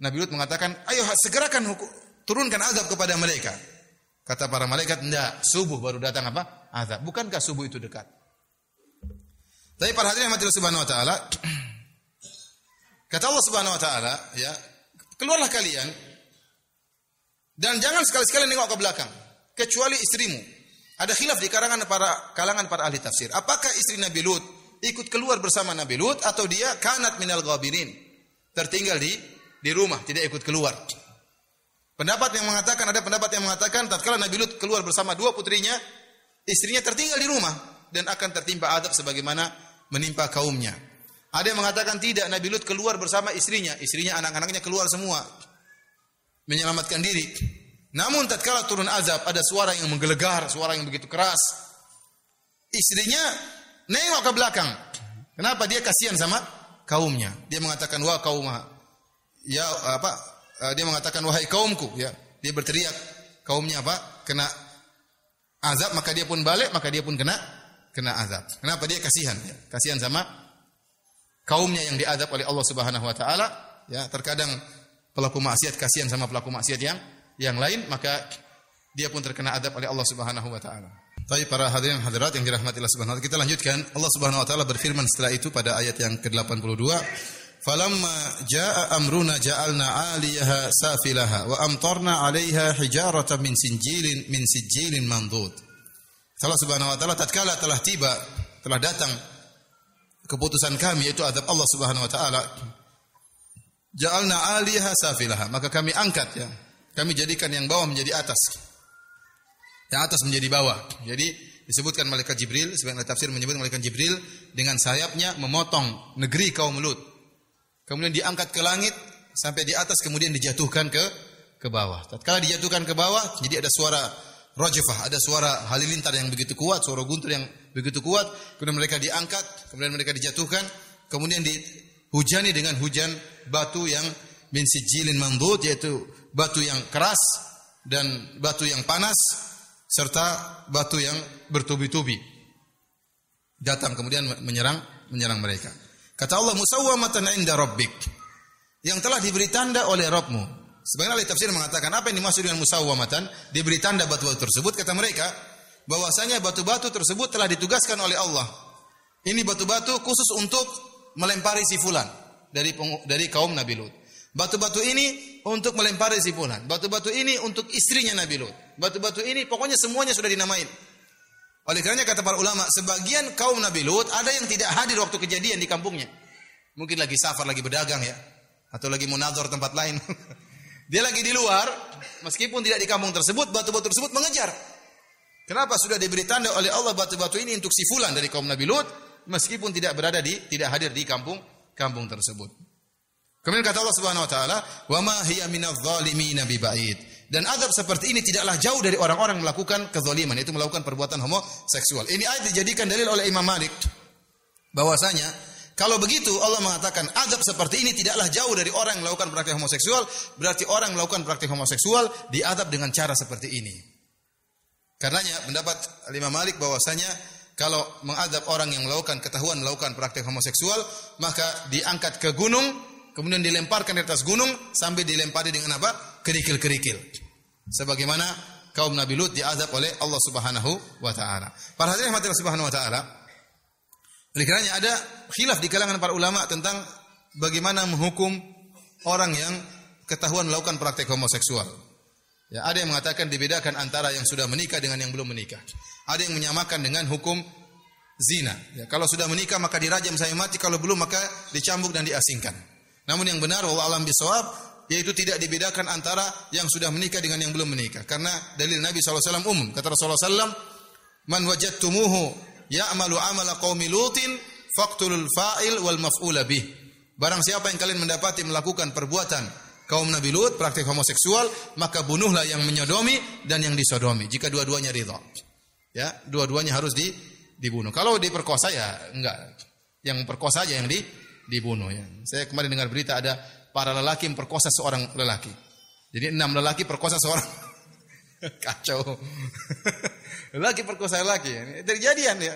Nabi Lut mengatakan, "Ayo segerakan hukum, turunkan azab kepada mereka." Kata para malaikat, "Enggak, subuh baru datang apa? Azab. Bukankah subuh itu dekat?" Tapi para hadirin mati Subhanahu wa taala, Kata Allah Subhanahu wa taala, ya, keluarlah kalian dan jangan sekali-sekali nengok ke belakang kecuali istrimu. Ada khilaf di kalangan para kalangan para ahli tafsir. Apakah istri Nabi Lut ikut keluar bersama Nabi Lut atau dia kanat minal ghabirin? Tertinggal di di rumah, tidak ikut keluar. Pendapat yang mengatakan ada pendapat yang mengatakan tatkala Nabi Lut keluar bersama dua putrinya, istrinya tertinggal di rumah dan akan tertimpa adab sebagaimana menimpa kaumnya. Ada yang mengatakan tidak, Nabi Lut keluar bersama istrinya, istrinya anak-anaknya keluar semua menyelamatkan diri. Namun tatkala turun azab ada suara yang menggelegar, suara yang begitu keras. Istrinya nengok ke belakang. Kenapa dia kasihan sama kaumnya? Dia mengatakan wah kaum ya apa? Dia mengatakan wahai kaumku ya. Dia berteriak kaumnya apa? Kena azab maka dia pun balik maka dia pun kena kena azab. Kenapa dia kasihan ya? Kasihan sama kaumnya yang diadab oleh Allah Subhanahu wa taala, ya, terkadang pelaku maksiat kasihan sama pelaku maksiat yang yang lain, maka dia pun terkena adab oleh Allah Subhanahu wa taala. Tapi para hadirin hadirat yang dirahmati Allah Subhanahu wa taala, kita lanjutkan. Allah Subhanahu wa taala berfirman setelah itu pada ayat yang ke-82, "Falamma jaa amruna ja'alna 'aliyaha safilaha wa amtarna 'alaiha hijaratan min sinjilin min sijilin mandud." Allah Subhanahu wa taala tatkala telah tiba, telah datang keputusan kami yaitu adab Allah Subhanahu wa taala. Ja'alna 'aliha safilaha, maka kami angkat ya. Kami jadikan yang bawah menjadi atas. Yang atas menjadi bawah. Jadi disebutkan malaikat Jibril, sebagian tafsir menyebut malaikat Jibril dengan sayapnya memotong negeri kaum Lut. Kemudian diangkat ke langit sampai di atas kemudian dijatuhkan ke ke bawah. Tatkala dijatuhkan ke bawah, jadi ada suara rajfah, ada suara halilintar yang begitu kuat, suara guntur yang begitu kuat, kemudian mereka diangkat, kemudian mereka dijatuhkan, kemudian dihujani dengan hujan batu yang min sijilin mandud yaitu batu yang keras dan batu yang panas serta batu yang bertubi-tubi datang kemudian menyerang menyerang mereka. Kata Allah musawwamatan inda rabbik yang telah diberi tanda oleh Rabbmu. Sebagian ahli tafsir mengatakan apa yang dimaksud dengan musawwamatan? Diberi tanda batu-batu tersebut kata mereka bahwasanya batu-batu tersebut telah ditugaskan oleh Allah. Ini batu-batu khusus untuk melempari si fulan dari dari kaum Nabi Lut. Batu-batu ini untuk melempari si fulan. Batu-batu ini untuk istrinya Nabi Lut. Batu-batu ini pokoknya semuanya sudah dinamain. Oleh karenanya kata para ulama, sebagian kaum Nabi Lut ada yang tidak hadir waktu kejadian di kampungnya. Mungkin lagi safar, lagi berdagang ya. Atau lagi munazor tempat lain. Dia lagi di luar, meskipun tidak di kampung tersebut, batu-batu tersebut mengejar. Kenapa sudah diberi tanda oleh Allah batu-batu ini untuk si fulan dari kaum Nabi Lut meskipun tidak berada di tidak hadir di kampung kampung tersebut. Kemudian kata Allah Subhanahu wa taala, "Wa ma hiya minadh dhalimin biba'id." Dan adab seperti ini tidaklah jauh dari orang-orang melakukan kezaliman, yaitu melakukan perbuatan homoseksual. Ini ayat dijadikan dalil oleh Imam Malik bahwasanya kalau begitu Allah mengatakan adab seperti ini tidaklah jauh dari orang yang melakukan praktik homoseksual, berarti orang yang melakukan praktik homoseksual diadab dengan cara seperti ini. Karenanya pendapat Imam Malik bahwasanya kalau mengadab orang yang melakukan ketahuan melakukan praktek homoseksual, maka diangkat ke gunung, kemudian dilemparkan di atas gunung sampai dilempari dengan apa? kerikil-kerikil. Sebagaimana kaum Nabi Lut diazab oleh Allah Subhanahu wa taala. Para hadirin Subhanahu wa taala, oleh karenanya ada khilaf di kalangan para ulama tentang bagaimana menghukum orang yang ketahuan melakukan praktek homoseksual. Ya, ada yang mengatakan dibedakan antara yang sudah menikah dengan yang belum menikah. Ada yang menyamakan dengan hukum zina. Ya, kalau sudah menikah maka dirajam sampai mati, kalau belum maka dicambuk dan diasingkan. Namun yang benar wallahu alam bisawab yaitu tidak dibedakan antara yang sudah menikah dengan yang belum menikah karena dalil Nabi SAW umum kata Rasulullah SAW man wajadtumuhu ya'malu amala qaumi lutin faqtulul fa'il wal maf'ula bih. Barang siapa yang kalian mendapati melakukan perbuatan kaum Nabi Lut praktik homoseksual maka bunuhlah yang menyodomi dan yang disodomi. Jika dua-duanya ridha. Ya dua-duanya harus di, dibunuh. Kalau diperkosa ya enggak. Yang perkosa aja yang di, dibunuh ya. Saya kemarin dengar berita ada para lelaki memperkosa seorang lelaki. Jadi enam lelaki perkosa seorang. Kacau. lelaki perkosa lelaki. Ini terjadian ya.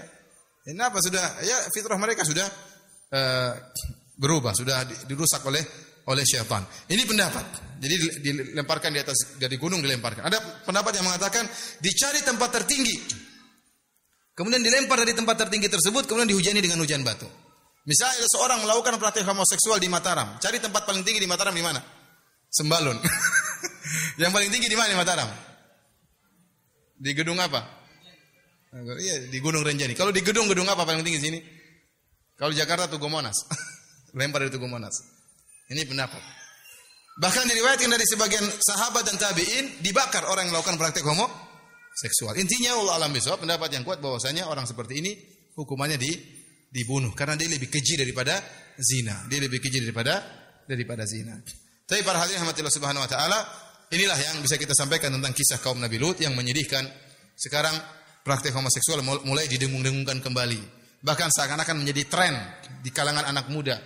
Kenapa sudah ya fitrah mereka sudah uh, berubah, sudah dirusak oleh oleh syaitan. Ini pendapat. Jadi dilemparkan di atas dari gunung dilemparkan. Ada pendapat yang mengatakan dicari tempat tertinggi. Kemudian dilempar dari tempat tertinggi tersebut, kemudian dihujani dengan hujan batu. Misalnya seorang melakukan praktik homoseksual di Mataram. Cari tempat paling tinggi di Mataram di mana? Sembalun. yang paling tinggi di mana di Mataram? Di gedung apa? Iya, di Gunung Renjani. Kalau di gedung gedung apa paling tinggi sini? Kalau Jakarta Tugu Monas. Lempar dari Tugu Monas. Ini pendapat. Bahkan diriwayatkan dari sebagian sahabat dan tabi'in dibakar orang yang melakukan praktek homo seksual. Intinya Allah alam bisawab pendapat yang kuat bahwasanya orang seperti ini hukumannya di dibunuh karena dia lebih keji daripada zina. Dia lebih keji daripada daripada zina. Tapi para hadirin rahmatillah subhanahu wa taala, inilah yang bisa kita sampaikan tentang kisah kaum Nabi Lut yang menyedihkan. Sekarang praktek homoseksual mulai didengung-dengungkan kembali. Bahkan seakan-akan menjadi tren di kalangan anak muda.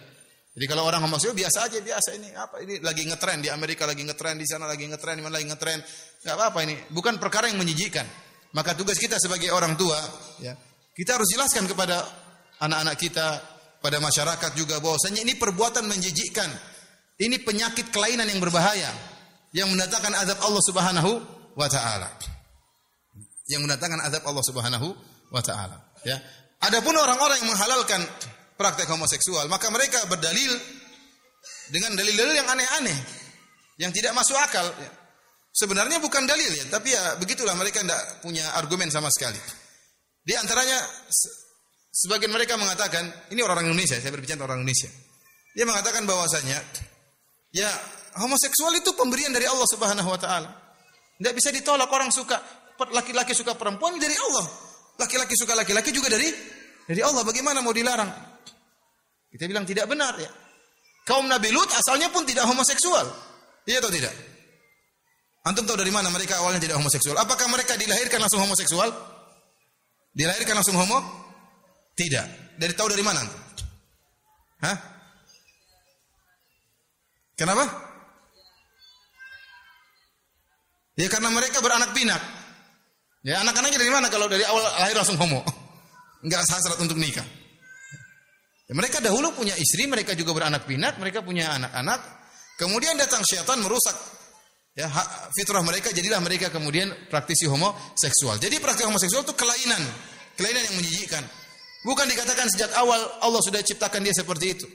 Jadi kalau orang homoseksual biasa aja biasa ini apa ini lagi ngetren di Amerika lagi ngetren di sana lagi ngetren di mana lagi ngetren nggak apa-apa ini bukan perkara yang menjijikan maka tugas kita sebagai orang tua ya kita harus jelaskan kepada anak-anak kita, pada masyarakat juga bahwasanya ini perbuatan menjijikkan. Ini penyakit kelainan yang berbahaya yang mendatangkan azab Allah Subhanahu wa taala. Yang mendatangkan azab Allah Subhanahu wa taala, ya. Adapun orang-orang yang menghalalkan praktek homoseksual, maka mereka berdalil dengan dalil-dalil yang aneh-aneh yang tidak masuk akal. Ya. Sebenarnya bukan dalil ya, tapi ya begitulah mereka tidak punya argumen sama sekali. Di antaranya Sebagian mereka mengatakan, ini orang Indonesia, saya berbicara orang Indonesia. Dia mengatakan bahwasanya ya homoseksual itu pemberian dari Allah Subhanahu wa taala. Tidak bisa ditolak orang suka laki-laki suka perempuan dari Allah. Laki-laki suka laki-laki juga dari dari Allah. Bagaimana mau dilarang? Kita bilang tidak benar ya. Kaum Nabi Lut asalnya pun tidak homoseksual. Iya atau tidak? Antum tahu dari mana mereka awalnya tidak homoseksual? Apakah mereka dilahirkan langsung homoseksual? Dilahirkan langsung homo? Tidak. Dari tahu dari mana? Hah? Kenapa? Ya karena mereka beranak pinak. Ya anak-anaknya dari mana kalau dari awal lahir langsung homo? Enggak syarat untuk nikah. Ya, mereka dahulu punya istri, mereka juga beranak pinak, mereka punya anak-anak. Kemudian datang syaitan merusak ya fitrah mereka, jadilah mereka kemudian praktisi homoseksual. Jadi praktik homoseksual itu kelainan, kelainan yang menjijikkan. Bukan dikatakan sejak awal Allah sudah ciptakan dia seperti itu.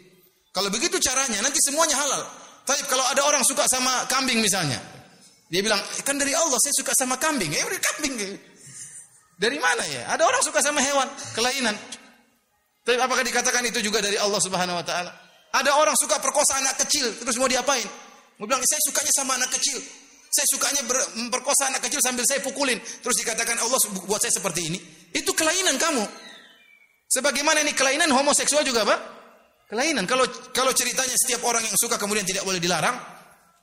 Kalau begitu caranya nanti semuanya halal. Tapi kalau ada orang suka sama kambing misalnya, dia bilang kan dari Allah saya suka sama kambing. Ya udah kambing. Dari mana ya? Ada orang suka sama hewan, kelainan. Tapi apakah dikatakan itu juga dari Allah Subhanahu wa taala? Ada orang suka perkosa anak kecil, terus mau diapain? Mau bilang saya sukanya sama anak kecil. Saya sukanya memperkosa anak kecil sambil saya pukulin. Terus dikatakan Allah buat saya seperti ini. Itu kelainan kamu. Sebagaimana ini kelainan homoseksual juga apa? Kelainan. Kalau kalau ceritanya setiap orang yang suka kemudian tidak boleh dilarang,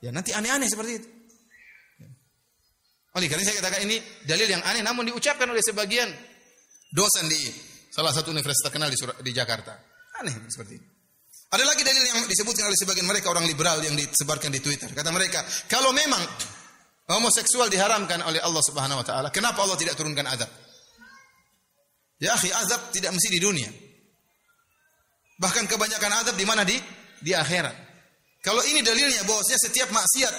ya nanti aneh-aneh seperti itu. Oleh karena saya katakan ini dalil yang aneh namun diucapkan oleh sebagian dosen di salah satu universitas terkenal di, di Jakarta. Aneh seperti ini. Ada lagi dalil yang disebutkan oleh sebagian mereka orang liberal yang disebarkan di Twitter. Kata mereka, kalau memang homoseksual diharamkan oleh Allah Subhanahu wa taala, kenapa Allah tidak turunkan azab? Ya akhi, azab tidak mesti di dunia. Bahkan kebanyakan azab di mana di di akhirat. Kalau ini dalilnya bahwasanya setiap maksiat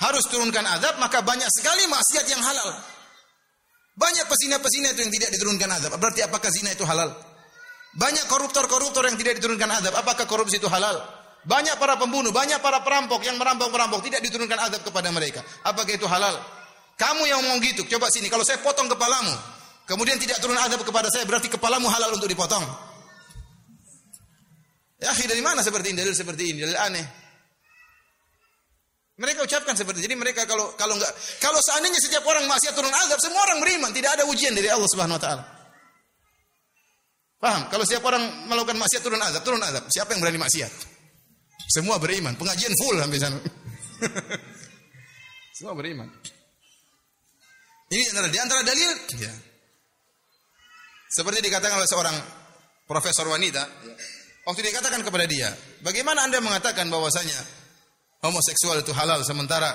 harus turunkan azab, maka banyak sekali maksiat yang halal. Banyak pesina-pesina itu yang tidak diturunkan azab. Berarti apakah zina itu halal? Banyak koruptor-koruptor yang tidak diturunkan azab. Apakah korupsi itu halal? Banyak para pembunuh, banyak para perampok yang merampok-merampok tidak diturunkan azab kepada mereka. Apakah itu halal? Kamu yang mau gitu, coba sini. Kalau saya potong kepalamu, Kemudian tidak turun adab kepada saya berarti kepalamu halal untuk dipotong. Ya, dari mana seperti ini? Dalil seperti ini, dalil aneh. Mereka ucapkan seperti jadi mereka kalau kalau enggak kalau seandainya setiap orang maksiat turun azab, semua orang beriman, tidak ada ujian dari Allah Subhanahu wa taala. Paham? Kalau setiap orang melakukan maksiat turun azab, turun azab. Siapa yang berani maksiat? Semua beriman. Pengajian full sampai sana. semua beriman. Ini antara di antara dalil ya. Seperti dikatakan oleh seorang profesor wanita, waktu dikatakan kepada dia, bagaimana Anda mengatakan bahwasanya homoseksual itu halal sementara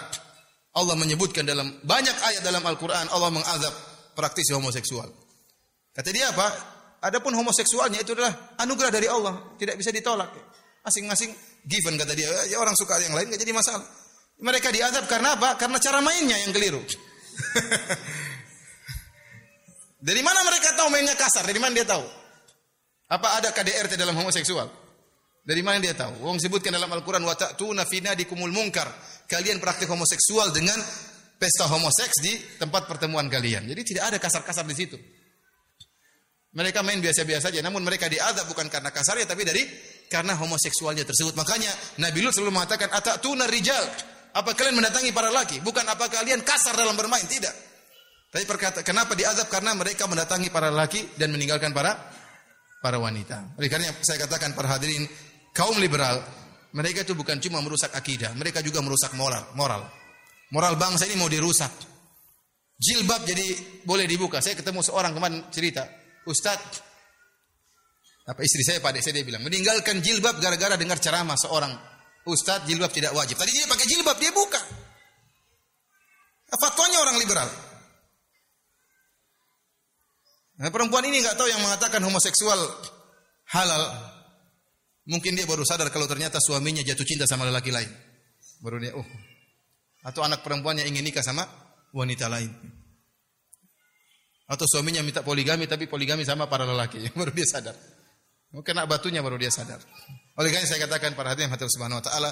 Allah menyebutkan dalam banyak ayat dalam Al-Qur'an Allah mengazab praktisi homoseksual. Kata dia apa? Adapun homoseksualnya itu adalah anugerah dari Allah, tidak bisa ditolak. Masing-masing given kata dia. Ya, orang suka yang lain enggak jadi masalah. Mereka diazab karena apa? Karena cara mainnya yang keliru. dari mana mereka tahu mainnya kasar? Dari mana dia tahu? Apa ada KDRT dalam homoseksual? Dari mana dia tahu? Wong sebutkan dalam Al-Qur'an wa ta'tuna fi nadikumul munkar. Kalian praktik homoseksual dengan pesta homoseks di tempat pertemuan kalian. Jadi tidak ada kasar-kasar di situ. Mereka main biasa-biasa saja, namun mereka diadab bukan karena kasarnya tapi dari karena homoseksualnya tersebut. Makanya Nabi Lut selalu mengatakan atatuna rijal. Apa kalian mendatangi para laki? Bukan apa kalian kasar dalam bermain, tidak. Tapi perkata, kenapa diadab? Karena mereka mendatangi para laki dan meninggalkan para para wanita. Oleh karena saya katakan para hadirin kaum liberal, mereka itu bukan cuma merusak akidah, mereka juga merusak moral. Moral, moral bangsa ini mau dirusak. Jilbab jadi boleh dibuka. Saya ketemu seorang kemarin cerita, Ustadz, apa istri saya pada saya dia bilang meninggalkan jilbab gara-gara dengar ceramah seorang Ustadz jilbab tidak wajib. Tadi dia pakai jilbab dia buka. Fatwanya orang liberal. Nah, perempuan ini nggak tahu yang mengatakan homoseksual halal, Mungkin dia baru sadar kalau ternyata suaminya jatuh cinta sama lelaki lain. Baru dia, oh. Atau anak perempuannya ingin nikah sama wanita lain. Atau suaminya minta poligami tapi poligami sama para lelaki. Baru dia sadar. Mungkin Kena batunya baru dia sadar. Oleh karena saya katakan para hadirin hati subhanahu wa taala,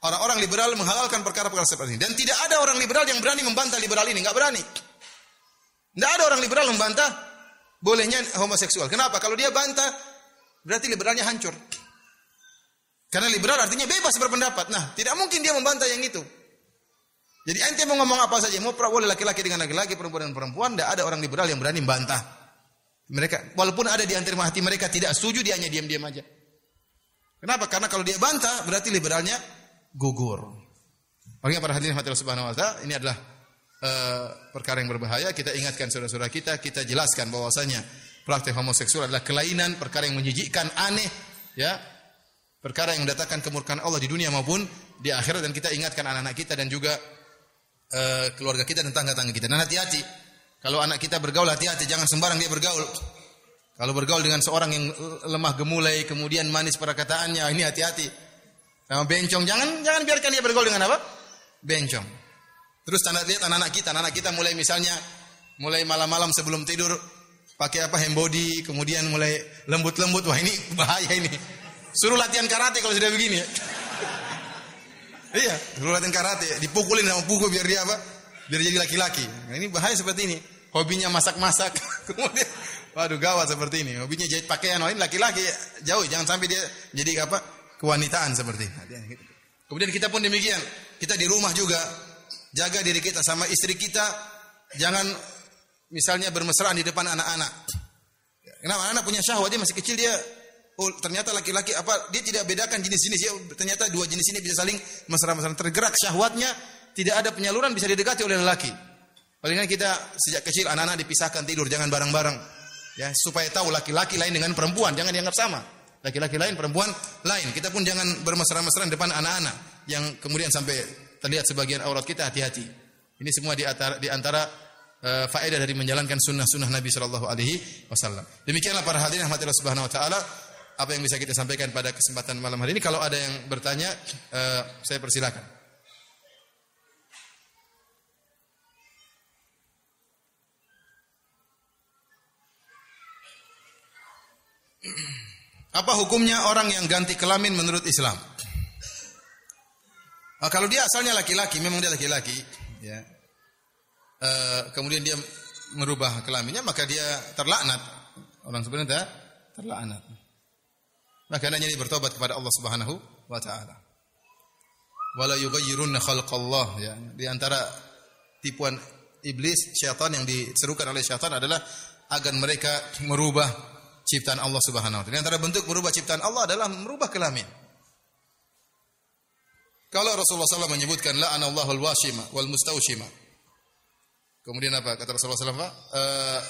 orang-orang liberal menghalalkan perkara-perkara seperti ini. Dan tidak ada orang liberal yang berani membantah liberal ini, nggak berani. Tidak ada orang liberal membantah bolehnya homoseksual. Kenapa? Kalau dia bantah, berarti liberalnya hancur. Karena liberal artinya bebas berpendapat. Nah, tidak mungkin dia membantah yang itu. Jadi ente mau ngomong apa saja, mau boleh laki-laki dengan laki-laki, perempuan dengan perempuan, tidak ada orang liberal yang berani membantah. Mereka, walaupun ada di antara hati mereka tidak setuju, dia hanya diam-diam aja. Kenapa? Karena kalau dia bantah, berarti liberalnya gugur. Makanya para hadirin hati subhanahu wa ta'ala, ini adalah uh, perkara yang berbahaya. Kita ingatkan saudara-saudara kita, kita jelaskan bahwasanya praktek homoseksual adalah kelainan, perkara yang menjijikkan, aneh, ya, perkara yang mendatangkan kemurkaan Allah di dunia maupun di akhirat dan kita ingatkan anak-anak kita dan juga uh, keluarga kita dan tangga-tangga kita. Dan hati-hati kalau anak kita bergaul hati-hati jangan sembarang dia bergaul. Kalau bergaul dengan seorang yang lemah gemulai kemudian manis perkataannya ini hati-hati. Sama bencong jangan jangan biarkan dia bergaul dengan apa? Bencong. Terus tanda lihat anak-anak kita, anak-anak kita mulai misalnya mulai malam-malam sebelum tidur pakai apa hand body, kemudian mulai lembut-lembut. Wah, ini bahaya ini. Suruh latihan karate kalau sudah begini ya. iya, suruh latihan karate, dipukulin sama pukul biar dia apa? Biar jadi laki-laki. Nah, ini bahaya seperti ini. Hobinya masak-masak, kemudian waduh gawat seperti ini. Hobinya jahit pakaian, oh ini laki-laki jauh, jangan sampai dia jadi apa? kewanitaan seperti ini. Kemudian kita pun demikian. Kita di rumah juga jaga diri kita sama istri kita. Jangan misalnya bermesraan di depan anak-anak. Kenapa anak punya syahwat dia masih kecil dia oh ternyata laki-laki apa dia tidak bedakan jenis-jenis ya ternyata dua jenis ini bisa saling mesra-mesra tergerak syahwatnya tidak ada penyaluran bisa didekati oleh lelaki. Palingan kita sejak kecil anak-anak dipisahkan tidur jangan bareng-bareng ya supaya tahu laki-laki lain dengan perempuan jangan dianggap sama. Laki-laki lain perempuan lain. Kita pun jangan bermesra-mesra depan anak-anak yang kemudian sampai terlihat sebagian aurat kita hati-hati. Ini semua di antara, di antara uh, faedah dari menjalankan sunnah-sunnah Nabi Shallallahu Alaihi Wasallam. Demikianlah para hadirin rahmatillah subhanahu Wa Taala apa yang bisa kita sampaikan pada kesempatan malam hari ini. Kalau ada yang bertanya, uh, saya persilakan. Apa hukumnya orang yang ganti kelamin menurut Islam? Nah, kalau dia asalnya laki-laki, memang dia laki-laki, ya. Uh, kemudian dia merubah kelaminnya, maka dia terlaknat. Orang sebenarnya terlaknat. Maka hendaknya dia bertobat kepada Allah Subhanahu wa taala. Wala yughayyirunna khalqallah ya. Di antara tipuan iblis, syaitan yang diserukan oleh syaitan adalah agar mereka merubah ciptaan Allah Subhanahu wa taala. Di antara bentuk merubah ciptaan Allah adalah merubah kelamin. Kalau Rasulullah SAW menyebutkan la'anallahu al-washima wal mustawshima. Kemudian apa kata Rasulullah SAW? Uh,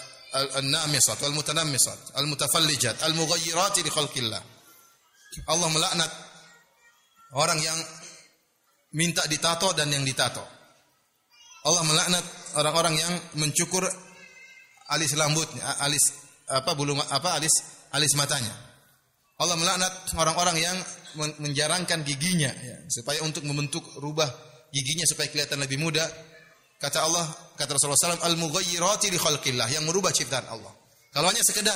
al-namisat wal mutanammisat, al-mutafallijat, al-mughayyirat li khalqillah. Allah melaknat orang yang minta ditato dan yang ditato. Allah melaknat orang-orang yang mencukur alis rambutnya, alis apa bulu apa alis alis matanya. Allah melaknat orang-orang yang menjarangkan giginya ya, supaya untuk membentuk rubah giginya supaya kelihatan lebih muda. Kata Allah, kata Rasulullah SAW, al-mughayyirati li khalqillah yang merubah ciptaan Allah. Kalau hanya sekedar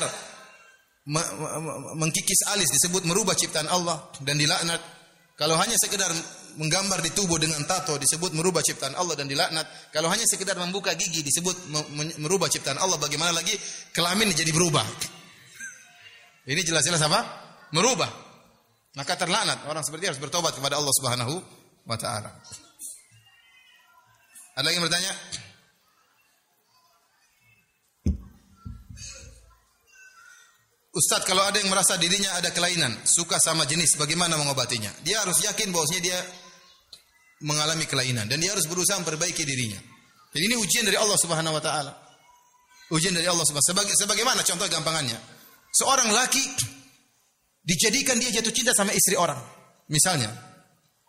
mengkikis alis disebut merubah ciptaan Allah dan dilaknat. Kalau hanya sekedar menggambar di tubuh dengan tato disebut merubah ciptaan Allah dan dilaknat. Kalau hanya sekedar membuka gigi disebut merubah ciptaan Allah. Bagaimana lagi kelamin jadi berubah? Ini jelas-jelas apa? Merubah. Maka terlaknat. Orang seperti harus bertobat kepada Allah Subhanahu wa taala. Ada yang bertanya? Ustadz kalau ada yang merasa dirinya ada kelainan, suka sama jenis, bagaimana mengobatinya? Dia harus yakin bahwasanya dia mengalami kelainan dan dia harus berusaha memperbaiki dirinya. Jadi ini ujian dari Allah Subhanahu wa taala. Ujian dari Allah Subhanahu Sebagai, sebagaimana contoh gampangannya? Seorang laki dijadikan dia jatuh cinta sama istri orang. Misalnya,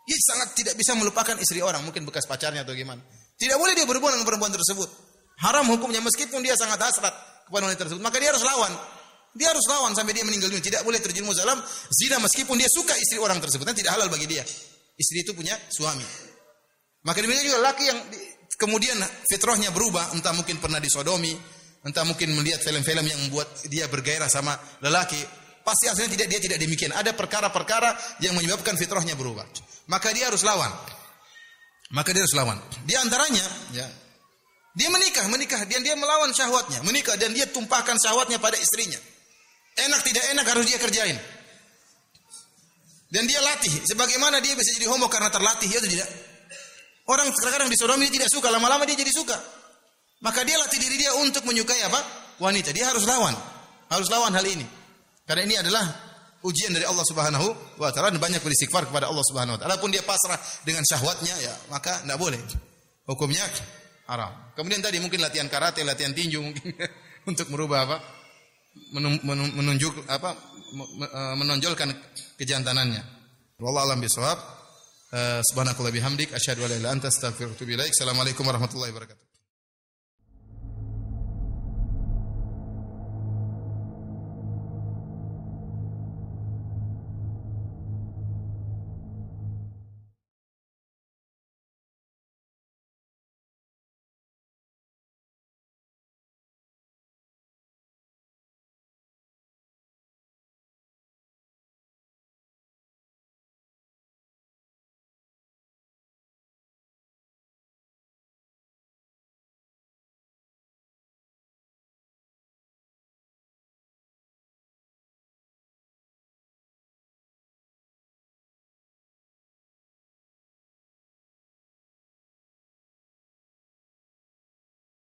dia sangat tidak bisa melupakan istri orang, mungkin bekas pacarnya atau gimana. Tidak boleh dia berhubungan dengan perempuan tersebut. Haram hukumnya meskipun dia sangat hasrat kepada wanita tersebut, maka dia harus lawan. Dia harus lawan sampai dia meninggal dunia. Tidak boleh terjerumus dalam zina meskipun dia suka istri orang tersebut. Dan tidak halal bagi dia. Istri itu punya suami. Maka demikian juga laki yang kemudian fitrahnya berubah. Entah mungkin pernah disodomi. Entah mungkin melihat film-film yang membuat dia bergairah sama lelaki. Pasti aslinya tidak dia tidak demikian. Ada perkara-perkara yang menyebabkan fitrahnya berubah. Maka dia harus lawan. Maka dia harus lawan. Di antaranya, ya, dia menikah, menikah dan dia melawan syahwatnya, menikah dan dia tumpahkan syahwatnya pada istrinya. Enak tidak enak harus dia kerjain. Dan dia latih. Sebagaimana dia bisa jadi homo karena terlatih, ya tidak. Orang kadang-kadang disodomi dia tidak suka, lama-lama dia jadi suka. Maka dia latih diri dia untuk menyukai apa? Wanita. Dia harus lawan. Harus lawan hal ini. Karena ini adalah ujian dari Allah Subhanahu wa taala dan banyak beristighfar kepada Allah Subhanahu wa taala. Pun dia pasrah dengan syahwatnya ya, maka tidak boleh. Hukumnya haram. Kemudian tadi mungkin latihan karate, latihan tinju mungkin untuk merubah apa? Menunjuk apa e, menonjolkan kejantanannya. Wallahu alam bisawab. E, subhanakallah bihamdik asyhadu an la ilaha illa anta astaghfiruka wa atubu ilaik. Assalamualaikum warahmatullahi wabarakatuh.